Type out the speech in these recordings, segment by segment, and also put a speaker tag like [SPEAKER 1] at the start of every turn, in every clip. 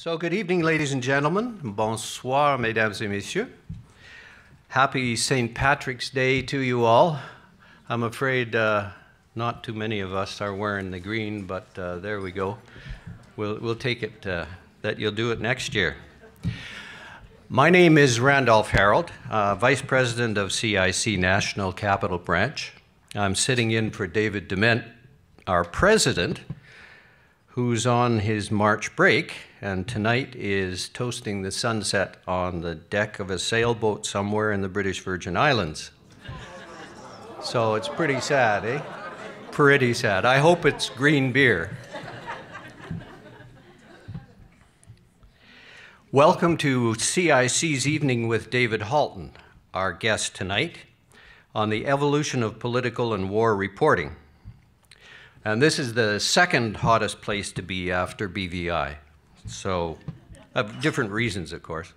[SPEAKER 1] So, good evening, ladies and gentlemen. Bonsoir, mesdames et messieurs. Happy St. Patrick's Day to you all. I'm afraid uh, not too many of us are wearing the green, but uh, there we go. We'll, we'll take it uh, that you'll do it next year. My name is Randolph Harold, uh, Vice President of CIC National Capital Branch. I'm sitting in for David Dement, our President, who's on his March break and tonight is toasting the sunset on the deck of a sailboat somewhere in the British Virgin Islands. So it's pretty sad, eh? Pretty sad. I hope it's green beer. Welcome to CIC's Evening with David Halton, our guest tonight, on the evolution of political and war reporting. And this is the second hottest place to be after BVI. So, of different reasons, of course.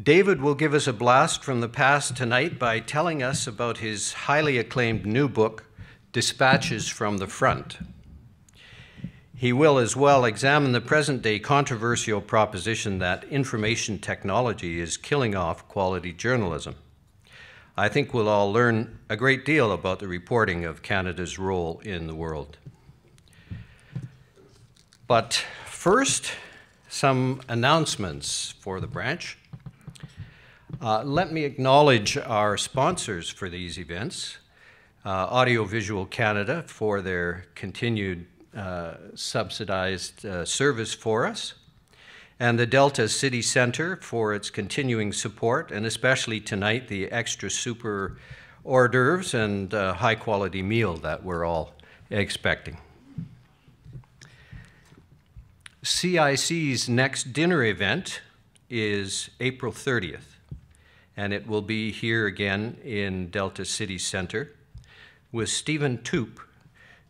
[SPEAKER 1] David will give us a blast from the past tonight by telling us about his highly acclaimed new book, Dispatches from the Front. He will as well examine the present day controversial proposition that information technology is killing off quality journalism. I think we'll all learn a great deal about the reporting of Canada's role in the world. But first, some announcements for the branch. Uh, let me acknowledge our sponsors for these events uh, Audiovisual Canada for their continued uh, subsidized uh, service for us, and the Delta City Center for its continuing support, and especially tonight, the extra super hors d'oeuvres and uh, high quality meal that we're all expecting. CIC's next dinner event is April 30th, and it will be here again in Delta City Center with Stephen Toope,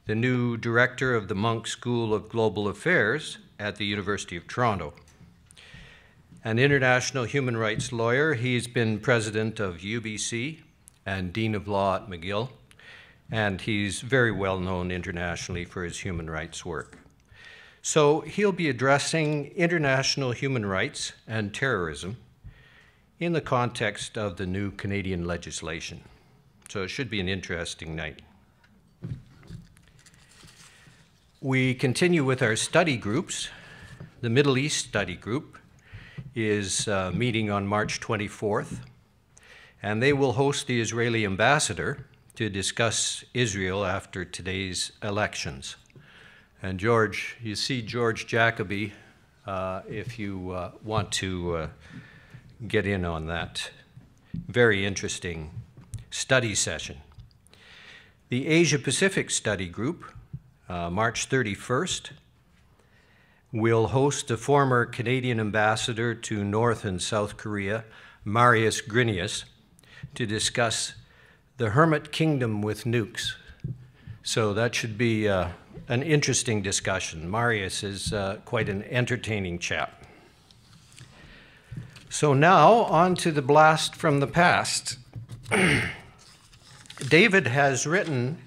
[SPEAKER 1] the new director of the Munk School of Global Affairs at the University of Toronto. An international human rights lawyer, he's been president of UBC and dean of law at McGill, and he's very well known internationally for his human rights work. So he'll be addressing international human rights and terrorism in the context of the new Canadian legislation. So it should be an interesting night. We continue with our study groups. The Middle East Study Group is uh, meeting on March 24th, and they will host the Israeli ambassador to discuss Israel after today's elections. And George, you see George Jacoby uh, if you uh, want to uh, get in on that. Very interesting study session. The Asia Pacific Study Group, uh, March 31st, will host the former Canadian ambassador to North and South Korea, Marius Grinius, to discuss the Hermit Kingdom with nukes. So that should be uh, an interesting discussion. Marius is uh, quite an entertaining chap. So now on to the blast from the past. David has written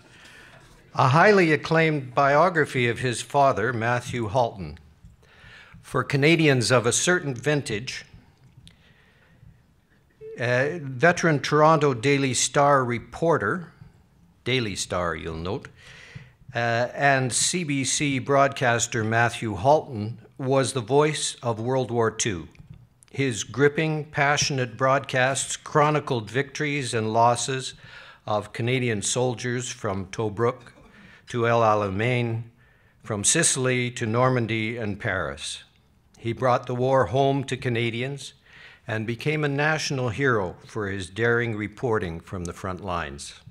[SPEAKER 1] a highly acclaimed biography of his father, Matthew Halton. For Canadians of a certain vintage, a veteran Toronto Daily Star reporter, Daily Star, you'll note, uh, and CBC broadcaster Matthew Halton was the voice of World War II. His gripping, passionate broadcasts chronicled victories and losses of Canadian soldiers from Tobruk to El Alamein, from Sicily to Normandy and Paris. He brought the war home to Canadians and became a national hero for his daring reporting from the front lines.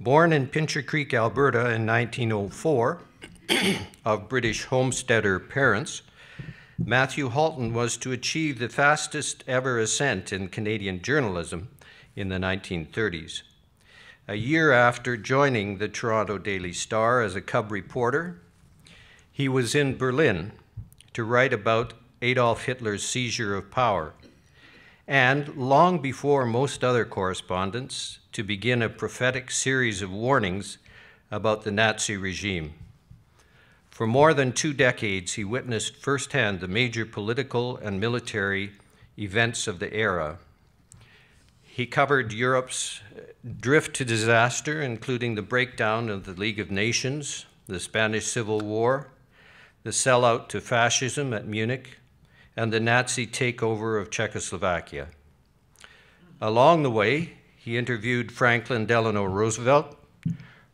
[SPEAKER 1] Born in Pincher Creek, Alberta in 1904, of British homesteader parents, Matthew Halton was to achieve the fastest ever ascent in Canadian journalism in the 1930s. A year after joining the Toronto Daily Star as a cub reporter, he was in Berlin to write about Adolf Hitler's seizure of power, and long before most other correspondents, to begin a prophetic series of warnings about the Nazi regime. For more than two decades, he witnessed firsthand the major political and military events of the era. He covered Europe's uh, drift to disaster, including the breakdown of the League of Nations, the Spanish Civil War, the sellout to fascism at Munich, and the Nazi takeover of Czechoslovakia. Along the way, he interviewed Franklin Delano Roosevelt,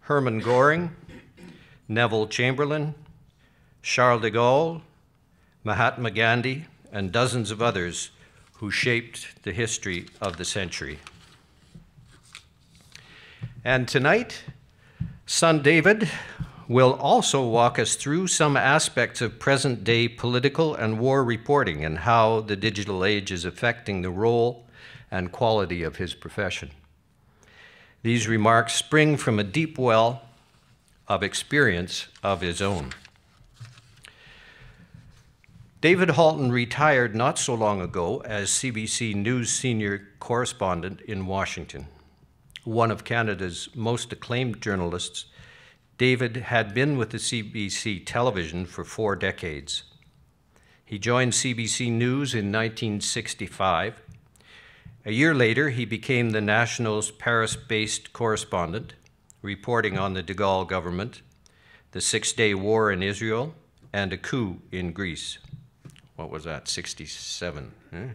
[SPEAKER 1] Hermann Goring, Neville Chamberlain, Charles de Gaulle, Mahatma Gandhi, and dozens of others who shaped the history of the century. And tonight, son David will also walk us through some aspects of present day political and war reporting and how the digital age is affecting the role and quality of his profession. These remarks spring from a deep well of experience of his own. David Halton retired not so long ago as CBC News senior correspondent in Washington. One of Canada's most acclaimed journalists, David had been with the CBC television for four decades. He joined CBC News in 1965 a year later, he became the National's Paris based correspondent, reporting on the de Gaulle government, the Six Day War in Israel, and a coup in Greece. What was that, 67? Eh?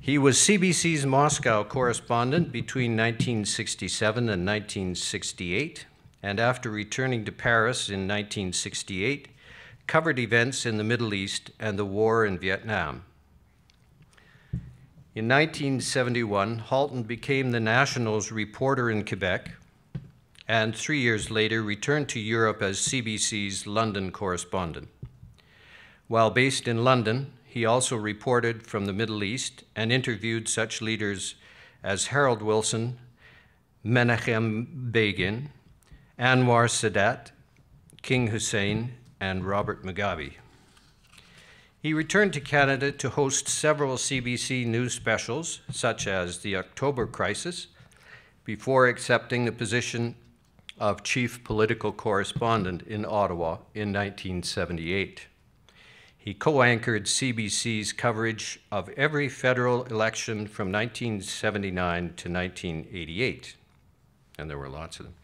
[SPEAKER 1] He was CBC's Moscow correspondent between 1967 and 1968, and after returning to Paris in 1968, covered events in the Middle East and the war in Vietnam. In 1971, Halton became the National's reporter in Quebec, and three years later returned to Europe as CBC's London correspondent. While based in London, he also reported from the Middle East and interviewed such leaders as Harold Wilson, Menachem Begin, Anwar Sadat, King Hussein, and Robert Mugabe. He returned to Canada to host several CBC news specials, such as the October Crisis, before accepting the position of chief political correspondent in Ottawa in 1978. He co anchored CBC's coverage of every federal election from 1979 to 1988, and there were lots of them.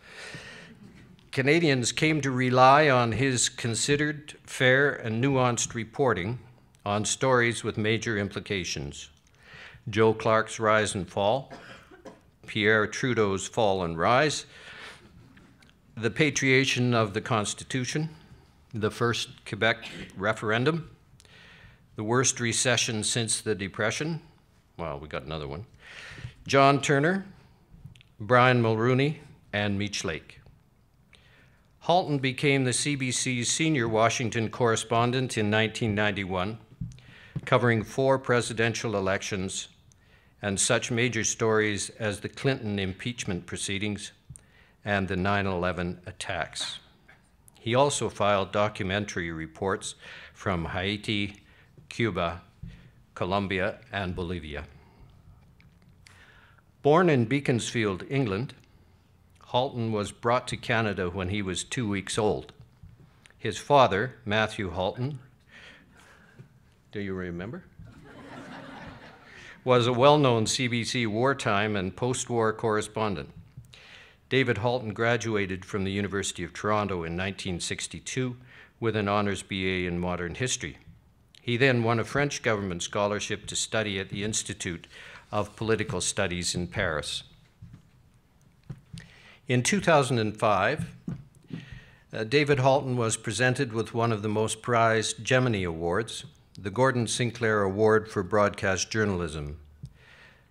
[SPEAKER 1] Canadians came to rely on his considered, fair, and nuanced reporting on stories with major implications. Joe Clark's Rise and Fall, Pierre Trudeau's Fall and Rise, the patriation of the Constitution, the first Quebec referendum, the worst recession since the Depression. Well, we got another one. John Turner, Brian Mulroney, and Meech Lake. Halton became the CBC's senior Washington correspondent in 1991 covering four presidential elections and such major stories as the Clinton impeachment proceedings and the 9 11 attacks. He also filed documentary reports from Haiti, Cuba, Colombia, and Bolivia. Born in Beaconsfield, England, Halton was brought to Canada when he was two weeks old. His father, Matthew Halton, do you remember? was a well known CBC wartime and post war correspondent. David Halton graduated from the University of Toronto in 1962 with an honors BA in modern history. He then won a French government scholarship to study at the Institute of Political Studies in Paris. In 2005, uh, David Halton was presented with one of the most prized Gemini Awards, the Gordon Sinclair Award for Broadcast Journalism.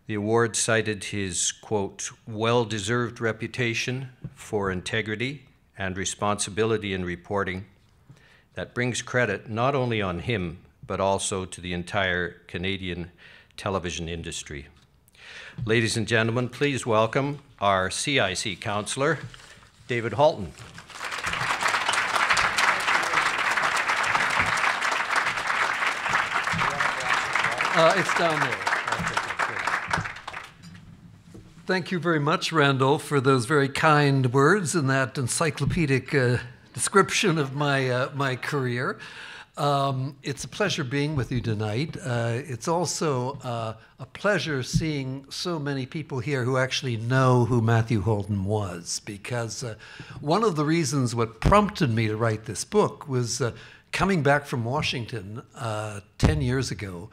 [SPEAKER 1] The award cited his, quote, well deserved reputation for integrity and responsibility in reporting that brings credit not only on him, but also to the entire Canadian television industry. Ladies and gentlemen, please welcome our CIC counselor, David Halton.
[SPEAKER 2] Uh, it's down there. Thank you very much, Randall, for those very kind words and that encyclopedic uh, description of my, uh, my career. Um, it's a pleasure being with you tonight. Uh, it's also uh, a pleasure seeing so many people here who actually know who Matthew Halton was, because uh, one of the reasons what prompted me to write this book was uh, coming back from Washington uh, 10 years ago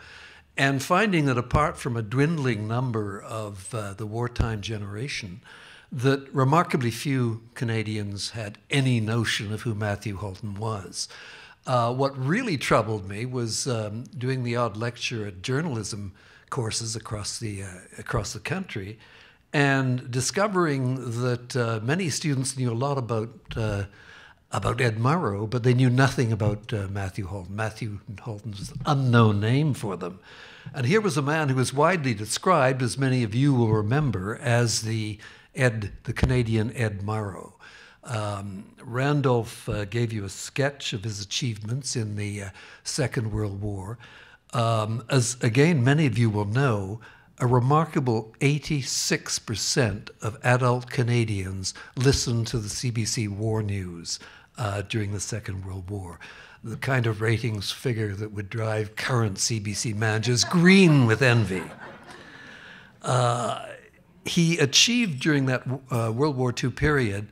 [SPEAKER 2] and finding that apart from a dwindling number of uh, the wartime generation, that remarkably few Canadians had any notion of who Matthew Halton was. Uh, what really troubled me was um, doing the odd lecture at journalism courses across the uh, across the country, and discovering that uh, many students knew a lot about uh, about Ed Murrow, but they knew nothing about uh, Matthew Halton. Matthew Halton was an unknown name for them. And here was a man who was widely described, as many of you will remember, as the Ed, the Canadian Ed Murrow. Um, Randolph uh, gave you a sketch of his achievements in the uh, Second World War. Um, as again, many of you will know, a remarkable 86% of adult Canadians listened to the CBC War News uh, during the Second World War. The kind of ratings figure that would drive current CBC managers green with envy. Uh, he achieved during that uh, World War II period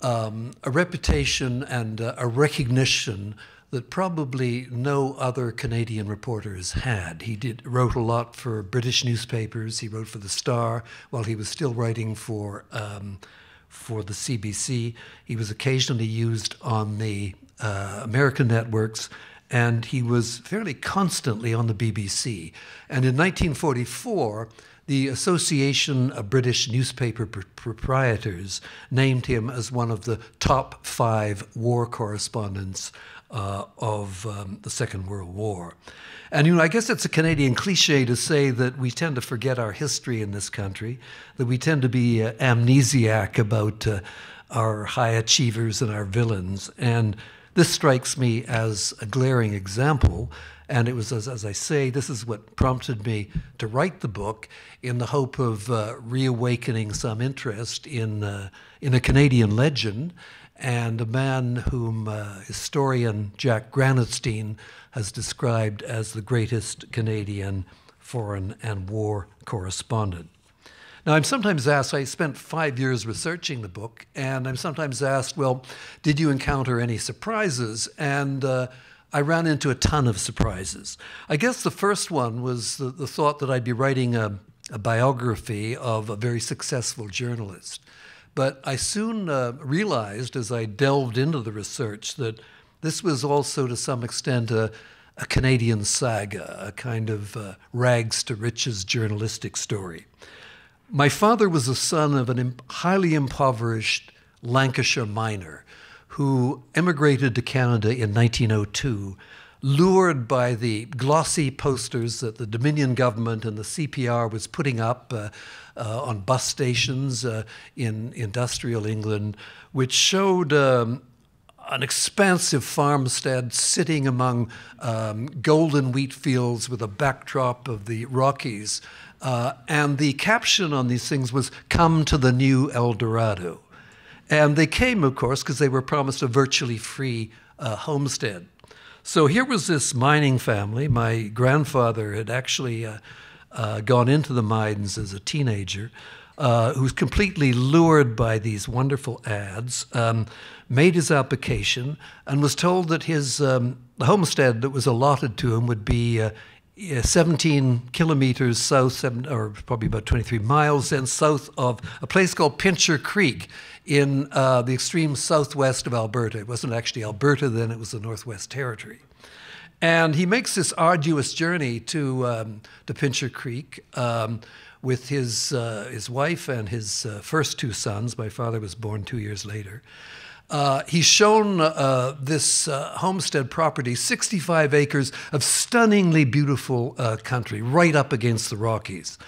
[SPEAKER 2] um, a reputation and uh, a recognition that probably no other Canadian reporters had. He did wrote a lot for British newspapers. He wrote for the Star while he was still writing for um, for the CBC. He was occasionally used on the uh, American networks, and he was fairly constantly on the BBC. And in 1944 the Association of British Newspaper Proprietors named him as one of the top five war correspondents uh, of um, the Second World War. And you know, I guess it's a Canadian cliche to say that we tend to forget our history in this country, that we tend to be uh, amnesiac about uh, our high achievers and our villains. And this strikes me as a glaring example and it was, as, as, I say, this is what prompted me to write the book in the hope of uh, reawakening some interest in, uh, in a Canadian legend and a man whom uh, historian Jack Granatstein has described as the greatest Canadian foreign and war correspondent. Now, I'm sometimes asked, I spent five years researching the book, and I'm sometimes asked, well, did you encounter any surprises? And uh, I ran into a ton of surprises. I guess the first one was the, the thought that I'd be writing a, a, biography of a very successful journalist. But I soon uh, realized as I delved into the research that this was also to some extent a, a Canadian saga, a kind of uh, rags to riches journalistic story. My father was the son of a highly impoverished Lancashire miner who emigrated to Canada in 1902, lured by the glossy posters that the Dominion government and the CPR was putting up uh, uh, on bus stations uh, in industrial England, which showed um, an expansive farmstead sitting among um, golden wheat fields with a backdrop of the Rockies. Uh, and the caption on these things was, Come to the new El Dorado. And they came, of course, because they were promised a virtually free uh, homestead. So here was this mining family. My grandfather had actually uh, uh, gone into the mines as a teenager, uh, who was completely lured by these wonderful ads, um, made his application, and was told that his um, homestead that was allotted to him would be uh, 17 kilometers south, seven, or probably about 23 miles then south of a place called Pincher Creek in uh, the extreme southwest of Alberta. It wasn't actually Alberta then, it was the Northwest Territory. And he makes this arduous journey to, um, Pincher Creek um, with his, uh, his wife and his uh, first two sons. My father was born two years later. Uh, he's shown uh, this uh, homestead property, 65 acres of stunningly beautiful uh, country, right up against the Rockies.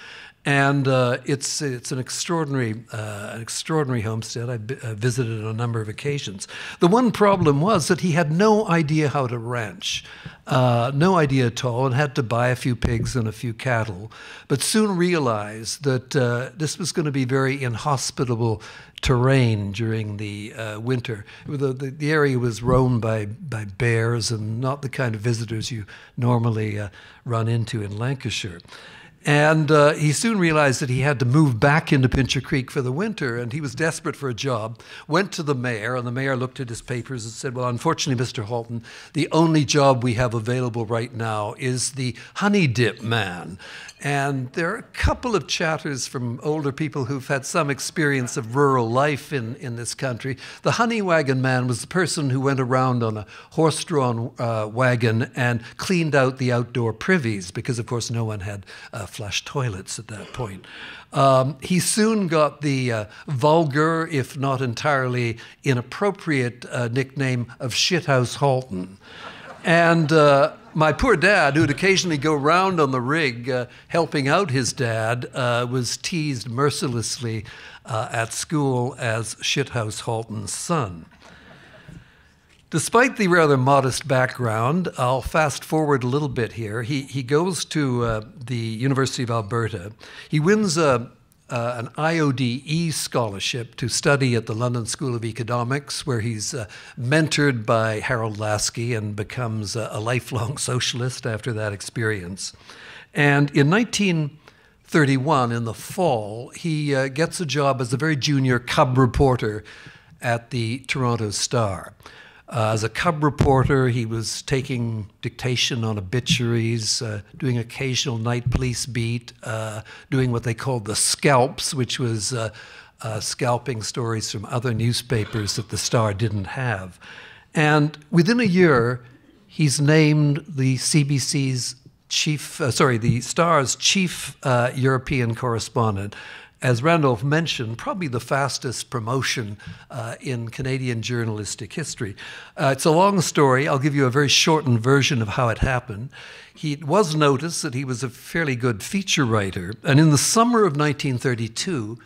[SPEAKER 2] And uh, it's it's an extraordinary uh, an extraordinary homestead. I visited on a number of occasions. The one problem was that he had no idea how to ranch, uh, no idea at all, and had to buy a few pigs and a few cattle. But soon realized that uh, this was going to be very inhospitable terrain during the uh, winter. The, the, the, area was roamed by, by bears and not the kind of visitors you normally uh, run into in Lancashire. And uh, he soon realized that he had to move back into Pincher Creek for the winter, and he was desperate for a job. Went to the mayor, and the mayor looked at his papers and said, Well, unfortunately, Mr. Halton, the only job we have available right now is the honey dip man. And there are a couple of chatters from older people who've had some experience of rural life in, in this country. The honey wagon man was the person who went around on a horse drawn uh, wagon and cleaned out the outdoor privies because, of course, no one had uh, flush toilets at that point. Um, he soon got the uh, vulgar, if not entirely inappropriate, uh, nickname of Shithouse Halton. And uh, my poor dad, who'd occasionally go round on the rig uh, helping out his dad, uh, was teased mercilessly uh, at school as Shithouse Halton's son. Despite the rather modest background, I'll fast forward a little bit here. He, he goes to uh, the University of Alberta. He wins a uh, an IODE scholarship to study at the London School of Economics, where he's uh, mentored by Harold Laski and becomes a, a, lifelong socialist after that experience. And in 1931, in the fall, he uh, gets a job as a very junior cub reporter at the Toronto Star. Uh, as a cub reporter, he was taking dictation on obituaries, uh, doing occasional night police beat, uh, doing what they called the scalps, which was uh, uh, scalping stories from other newspapers that the Star didn't have. And within a year, he's named the CBC's chief, uh, sorry, the Star's chief European correspondent as Randolph mentioned, probably the fastest promotion uh, in Canadian journalistic history. Uh, it's a long story. I'll give you a very shortened version of how it happened. He was noticed that he was a fairly good feature writer, and in the summer of 1932,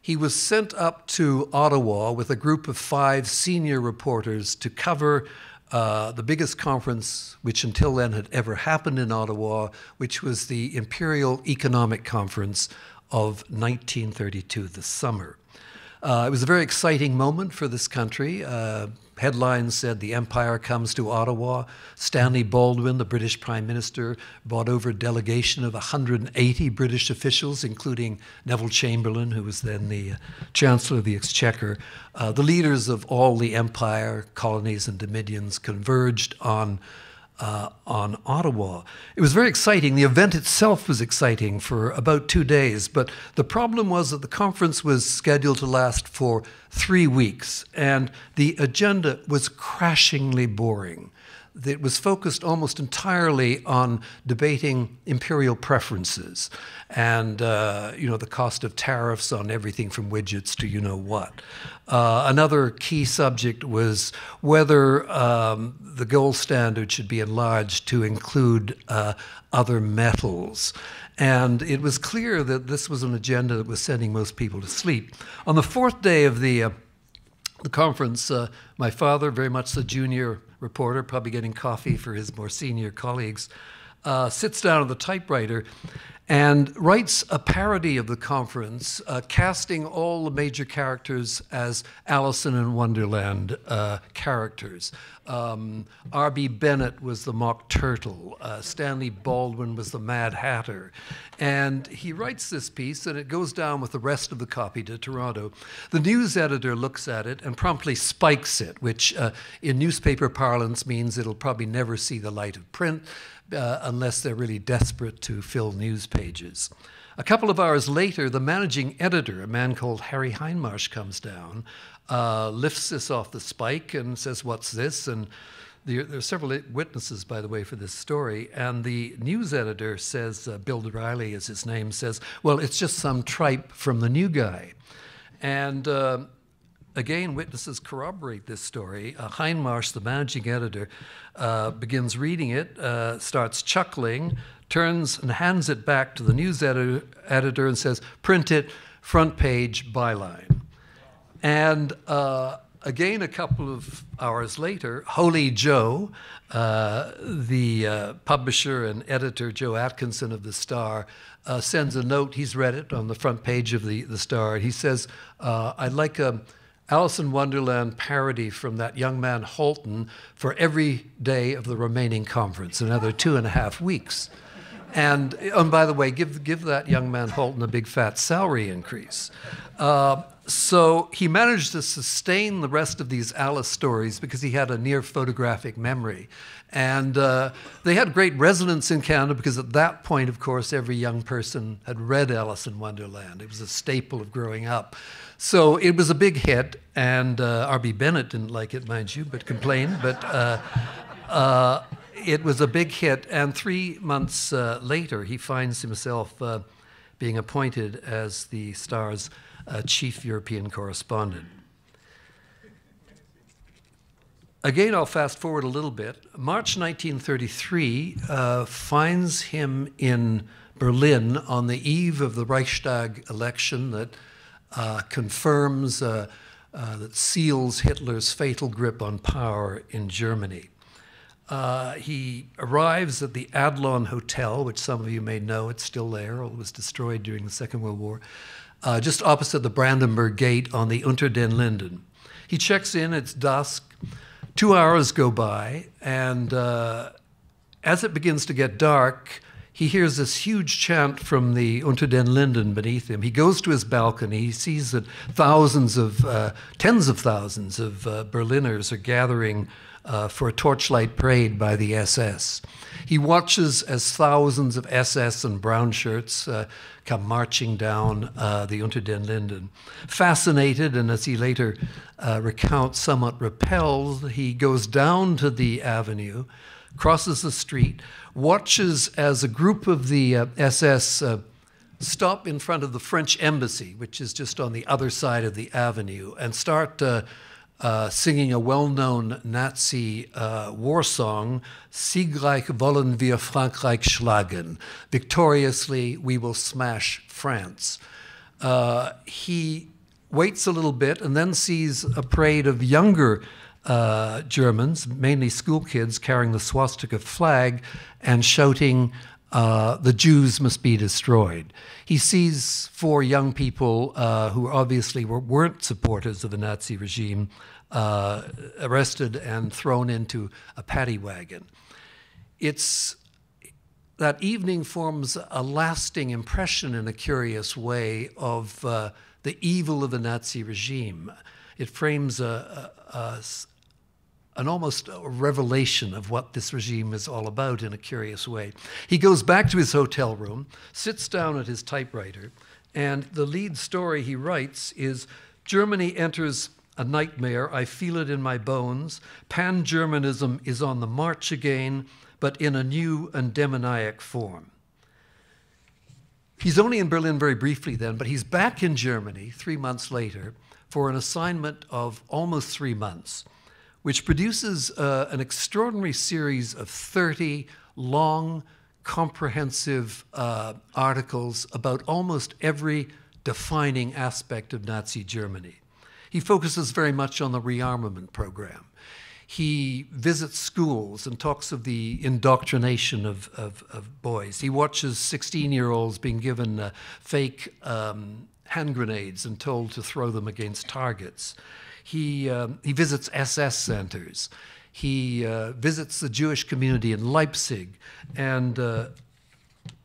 [SPEAKER 2] he was sent up to Ottawa with a group of five senior reporters to cover uh, the biggest conference which until then had ever happened in Ottawa, which was the Imperial Economic Conference of 1932, the summer. Uh, it was a very exciting moment for this country. Uh, headlines said the empire comes to Ottawa. Stanley Baldwin, the British Prime Minister, brought over a delegation of 180 British officials, including Neville Chamberlain, who was then the uh, Chancellor of the Exchequer. Uh, the leaders of all the empire, colonies, and dominions converged on uh, on Ottawa. It was very exciting. The event itself was exciting for about two days, but the problem was that the conference was scheduled to last for three weeks, and the agenda was crashingly boring that was focused almost entirely on debating imperial preferences and uh, you know the cost of tariffs on everything from widgets to you know what. Uh, another key subject was whether um, the gold standard should be enlarged to include uh, other metals. And it was clear that this was an agenda that was sending most people to sleep. On the fourth day of the uh, the conference, uh, my father, very much the junior reporter, probably getting coffee for his more senior colleagues, uh, sits down at the typewriter and writes a parody of the conference, uh, casting all the major characters as Alice in Wonderland uh, characters. Um, R.B. Bennett was the Mock Turtle. Uh, Stanley Baldwin was the Mad Hatter. And he writes this piece, and it goes down with the rest of the copy to Toronto. The news editor looks at it and promptly spikes it, which uh, in newspaper parlance means it'll probably never see the light of print uh, unless they're really desperate to fill news pages. A couple of hours later, the managing editor, a man called Harry Hindmarsh, comes down, uh, lifts this off the spike, and says, What's this? And there, there, are several witnesses, by the way, for this story. And the news editor says, uh, Bill Riley is his name, says, Well, it's just some tripe from the new guy. And uh, again, witnesses corroborate this story. Uh, Hindmarsh, the managing editor, uh, begins reading it, uh, starts chuckling, turns and hands it back to the news editor, editor and says, Print it, front page, byline. And uh, again, a couple of hours later, Holy Joe, uh, the uh, publisher and editor, Joe Atkinson of The Star, sends a note. He's read it on the front page of The, the Star. He says, I'd like a Alice in Wonderland parody from that young man Halton for every day of the remaining conference, another two and a half weeks. And, and by the way, give, give that young man Halton a big fat salary increase. Uh, so he managed to sustain the rest of these Alice stories because he had a near photographic memory. And uh, they had great resonance in Canada because at that point, of course, every young person had read Alice in Wonderland. It was a staple of growing up. So it was a big hit, and uh, R.B. Bennett didn't like it, mind you, but complained. But uh, uh, it was a big hit, and three months uh, later, he finds himself uh, being appointed as the Star's uh, chief European correspondent. Again, I'll fast forward a little bit. March 1933 uh, finds him in Berlin on the eve of the Reichstag election that uh, confirms, uh, uh, that seals Hitler's fatal grip on power in Germany. Uh, he arrives at the Adlon Hotel, which some of you may know, it's still there, it was destroyed during the Second World War uh, just opposite the Brandenburg Gate on the Unter den Linden. He checks in, it's dusk. Two hours go by, and as it begins to get dark, he hears this huge chant from the Unter den Linden beneath him. He goes to his balcony. He sees that thousands of, uh, tens of thousands of uh, Berliners are gathering uh, for a torchlight parade by the SS. He watches as thousands of SS and brown shirts uh, come marching down uh, the Unter den Linden. Fascinated, and as he later uh, recounts, somewhat repelled, he goes down to the avenue, crosses the street, watches as a group of the SS uh, stop in front of the French embassy, which is just on the other side of the avenue, and start uh, uh, singing a well known Nazi uh, war song, Siegreich wollen wir Frankreich schlagen. Victoriously, we will smash France. Uh, he waits a little bit and then sees a parade of younger uh, Germans, mainly school kids, carrying the swastika flag and shouting, uh, the Jews must be destroyed. He sees four young people uh, who obviously were, weren't supporters of the Nazi regime uh, arrested and thrown into a paddy wagon. It's that evening forms a lasting impression in a curious way of uh, the evil of the Nazi regime. It frames a, a, a an almost revelation of what this regime is all about in a curious way. He goes back to his hotel room, sits down at his typewriter, and the lead story he writes is Germany enters a nightmare. I feel it in my bones. Pan Germanism is on the march again, but in a new and demoniac form. He's only in Berlin very briefly then, but he's back in Germany three months later for an assignment of almost three months which produces uh, an extraordinary series of 30 long, comprehensive uh, articles about almost every defining aspect of Nazi Germany. He focuses very much on the rearmament program. He visits schools and talks of the indoctrination of, of, of boys. He watches 16 year olds being given uh, fake um, hand grenades and told to throw them against targets. He, um, he visits SS centers. He uh, visits the Jewish community in Leipzig and uh,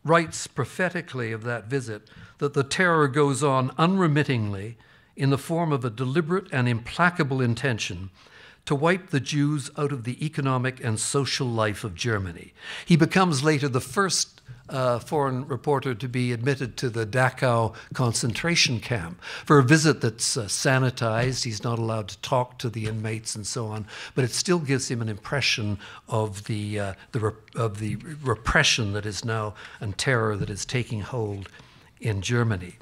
[SPEAKER 2] writes prophetically of that visit that the terror goes on unremittingly in the form of a deliberate and implacable intention to wipe the Jews out of the economic and social life of Germany. He becomes later the first uh, foreign reporter to be admitted to the Dachau concentration camp for a visit that's uh, sanitized. He's not allowed to talk to the inmates and so on, but it still gives him an impression of the, uh, the of the repression that is now and terror that is taking hold in Germany.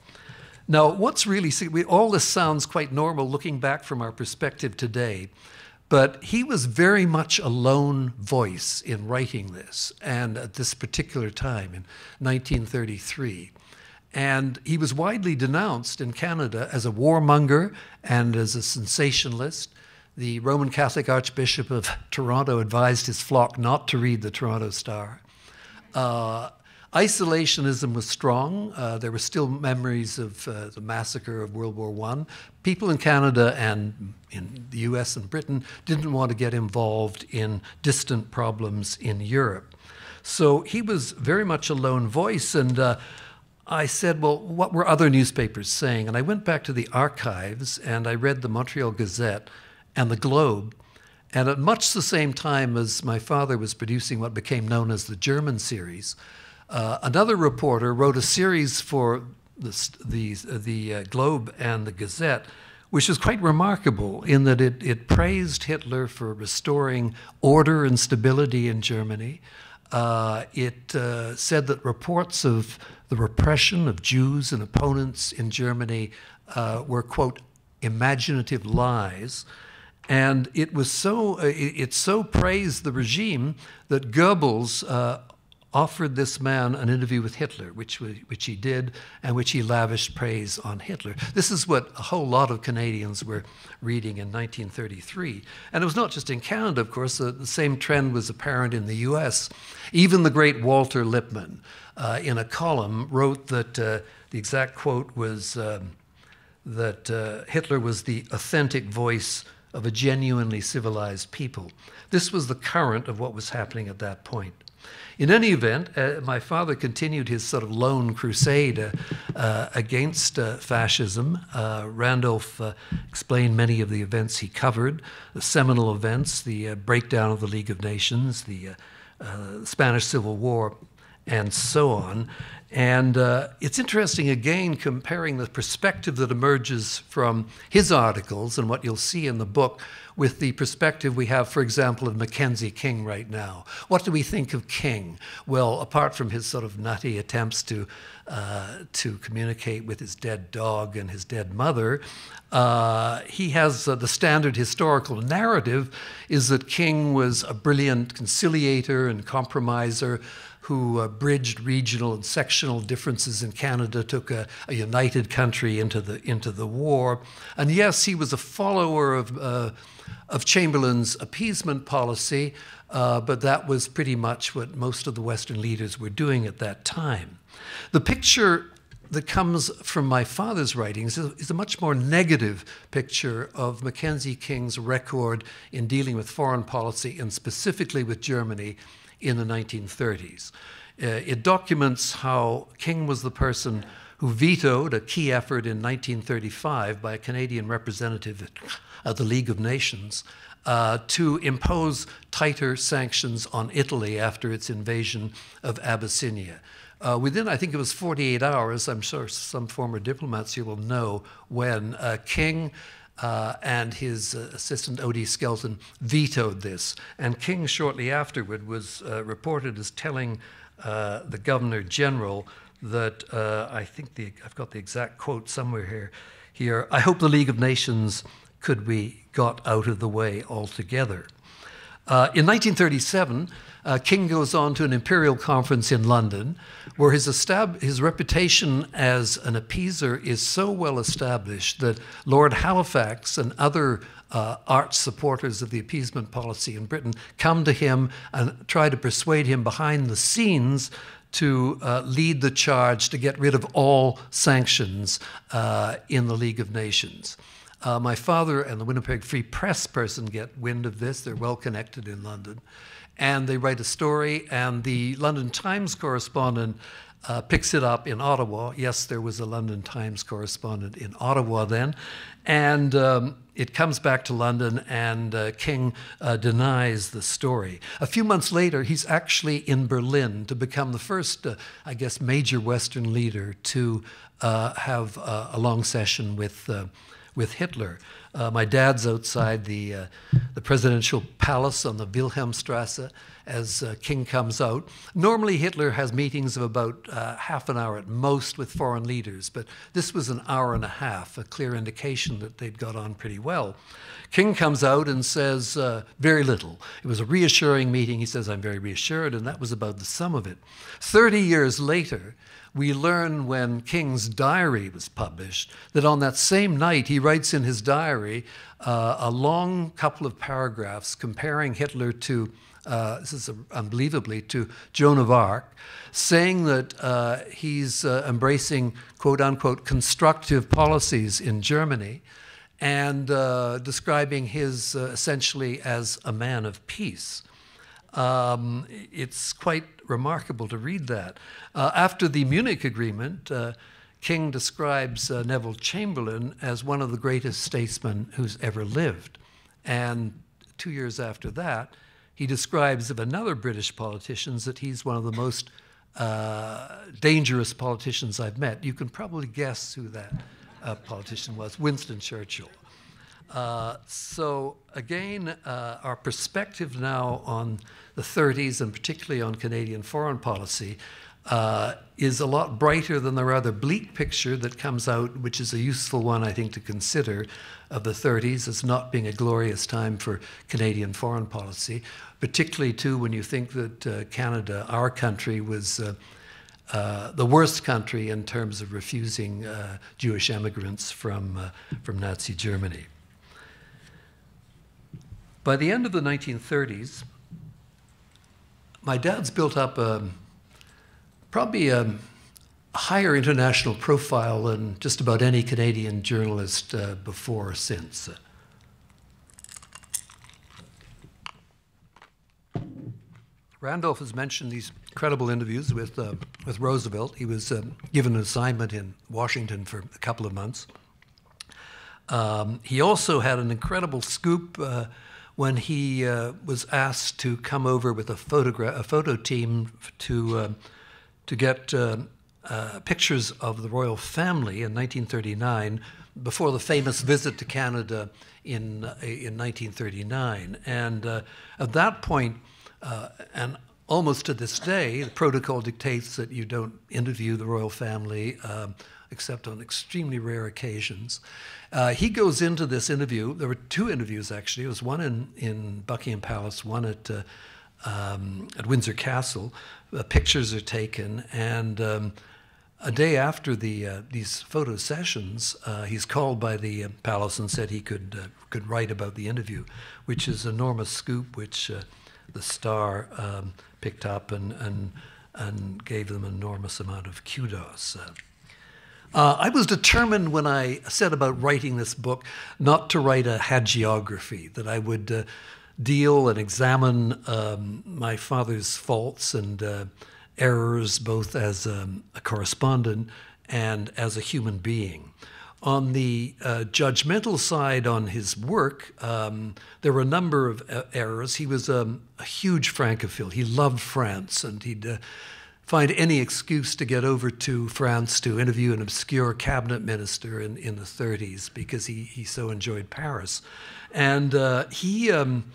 [SPEAKER 2] Now, what's really, we, all this sounds quite normal looking back from our perspective today, but he was very much a lone voice in writing this and at this particular time in 1933. And he was widely denounced in Canada as a warmonger and as a sensationalist. The Roman Catholic Archbishop of Toronto advised his flock not to read the Toronto Star. Uh, isolationism was strong. Uh, there were still memories of uh, the massacre of World War I. People in Canada and in the US and Britain didn't want to get involved in distant problems in Europe. So he was very much a lone voice. And uh, I said, well, what were other newspapers saying? And I went back to the archives and I read the Montreal Gazette and the Globe. And at much the same time as my father was producing what became known as the German series, uh, another reporter wrote a series for the, the, the uh, Globe and the Gazette, which was quite remarkable in that it, it praised Hitler for restoring order and stability in Germany. Uh, it uh, said that reports of the repression of Jews and opponents in Germany uh, were, quote, imaginative lies. And it was so, uh, it, it, so praised the regime that Goebbels uh, offered this man an interview with Hitler, which, which he did, and which he lavished praise on Hitler. This is what a whole lot of Canadians were reading in 1933. And it was not just in Canada, of course, the, the same trend was apparent in the US. Even the great Walter Lippmann, uh, in a column, wrote that uh, the exact quote was um, that uh, Hitler was the authentic voice of a genuinely civilized people. This was the current of what was happening at that point. In any event, uh, my father continued his sort of lone crusade uh, uh, against uh, fascism. Uh, Randolph explained many of the events he covered, the seminal events, the breakdown of the League of Nations, the Spanish Civil War, and so on. And uh, it's interesting again comparing the perspective that emerges from his articles and what you'll see in the book with the perspective we have, for example, of Mackenzie King right now. What do we think of King? Well, apart from his sort of nutty attempts to uh, to communicate with his dead dog and his dead mother, uh, he has uh, the standard historical narrative is that King was a brilliant conciliator and compromiser who uh, bridged regional and sectional differences in Canada, took a, a, united country into the into the war, and yes, he was a follower of uh, of Chamberlain's appeasement policy, uh, but that was pretty much what most of the Western leaders were doing at that time. The picture that comes from my father's writings is a much more negative picture of Mackenzie King's record in dealing with foreign policy and specifically with Germany in the 1930s. Uh, it documents how King was the person who vetoed a key effort in 1935 by a Canadian representative at the League of Nations uh, to impose tighter sanctions on Italy after its invasion of Abyssinia. Uh, within, I think it was 48 hours, I'm sure some former diplomats here will know when uh, King uh, and his uh, assistant O.D. Skelton vetoed this. And King, shortly afterward, was uh, reported as telling the Governor General that uh, I think the, I've got the exact quote somewhere here. Here, I hope the League of Nations could be got out of the way altogether. Uh, in 1937, uh, King goes on to an imperial conference in London, where his, his reputation as an appeaser is so well established that Lord Halifax and other uh, arch supporters of the appeasement policy in Britain come to him and try to persuade him behind the scenes to uh, lead the charge to get rid of all sanctions uh, in the League of Nations. Uh, my father and the Winnipeg Free Press person get wind of this. They're well connected in London and they write a story, and the London Times correspondent uh, picks it up in Ottawa. Yes, there was a London Times correspondent in Ottawa then, and um, it comes back to London, and uh, King uh, denies the story. A few months later, he's actually in Berlin to become the first, uh, I guess, major Western leader to uh, have uh, a long session with with Hitler. Uh, my dad's outside the, uh, the presidential palace on the Wilhelmstrasse as uh, King comes out. Normally, Hitler has meetings of about uh, half an hour at most with foreign leaders, but this was an hour and a half, a clear indication that they'd got on pretty well. King comes out and says uh, very little. It was a reassuring meeting. He says, I'm very reassured, and that was about the sum of it. 30 years later, we learn when King's diary was published that on that same night he writes in his diary uh, a long couple of paragraphs comparing Hitler to uh, this is unbelievably, to Joan of Arc, saying that uh, he's uh, embracing quote unquote constructive policies in Germany and uh, describing his uh, essentially as a man of peace. Um, it's quite remarkable to read that. Uh, after the Munich Agreement, King describes Neville Chamberlain as one of the greatest statesmen who's ever lived. And two years after that, he describes of another British politician that he's one of the most uh, dangerous politicians I've met. You can probably guess who that uh, politician was Winston Churchill. Uh, so, again, uh, our perspective now on the 30s and particularly on Canadian foreign policy uh, is a lot brighter than the rather bleak picture that comes out, which is a useful one, I think, to consider of the 30s as not being a glorious time for Canadian foreign policy, particularly, too, when you think that uh, Canada, our country, was. Uh, uh, the worst country in terms of refusing uh, Jewish immigrants from, uh, from Nazi Germany. By the end of the 1930s, my dad's built up a, probably a higher international profile than just about any Canadian journalist uh, before or since. Randolph has mentioned these incredible interviews with, uh, with Roosevelt. He was uh, given an assignment in Washington for a couple of months. Um, he also had an incredible scoop uh, when he uh, was asked to come over with a, photogra- a photo team to uh, to get uh, uh, pictures of the royal family in 1939 before the famous visit to Canada in, uh, in 1939. And at that point, and almost to this day, the protocol dictates that you don't interview the royal family except on extremely rare occasions. Uh, he goes into this interview. There were two interviews actually. It was one in, in Buckingham Palace, one at uh, um, at Windsor Castle. Uh, pictures are taken, and um, a day after the uh, these photo sessions, uh, he's called by the palace and said he could could write about the interview, which is enormous scoop, which the Star um, picked up and and and gave them an enormous amount of kudos. Uh, I was determined when I set about writing this book not to write a hagiography, that I would uh, deal and examine um, my father's faults and uh, errors, both as um, a correspondent and as a human being. On the uh, judgmental side, on his work, um, there were a number of uh, errors. He was um, a huge Francophile. He loved France, and he'd uh, find any excuse to get over to France to interview an obscure cabinet minister in, in the 30s because he, he so enjoyed Paris. And uh, he, um,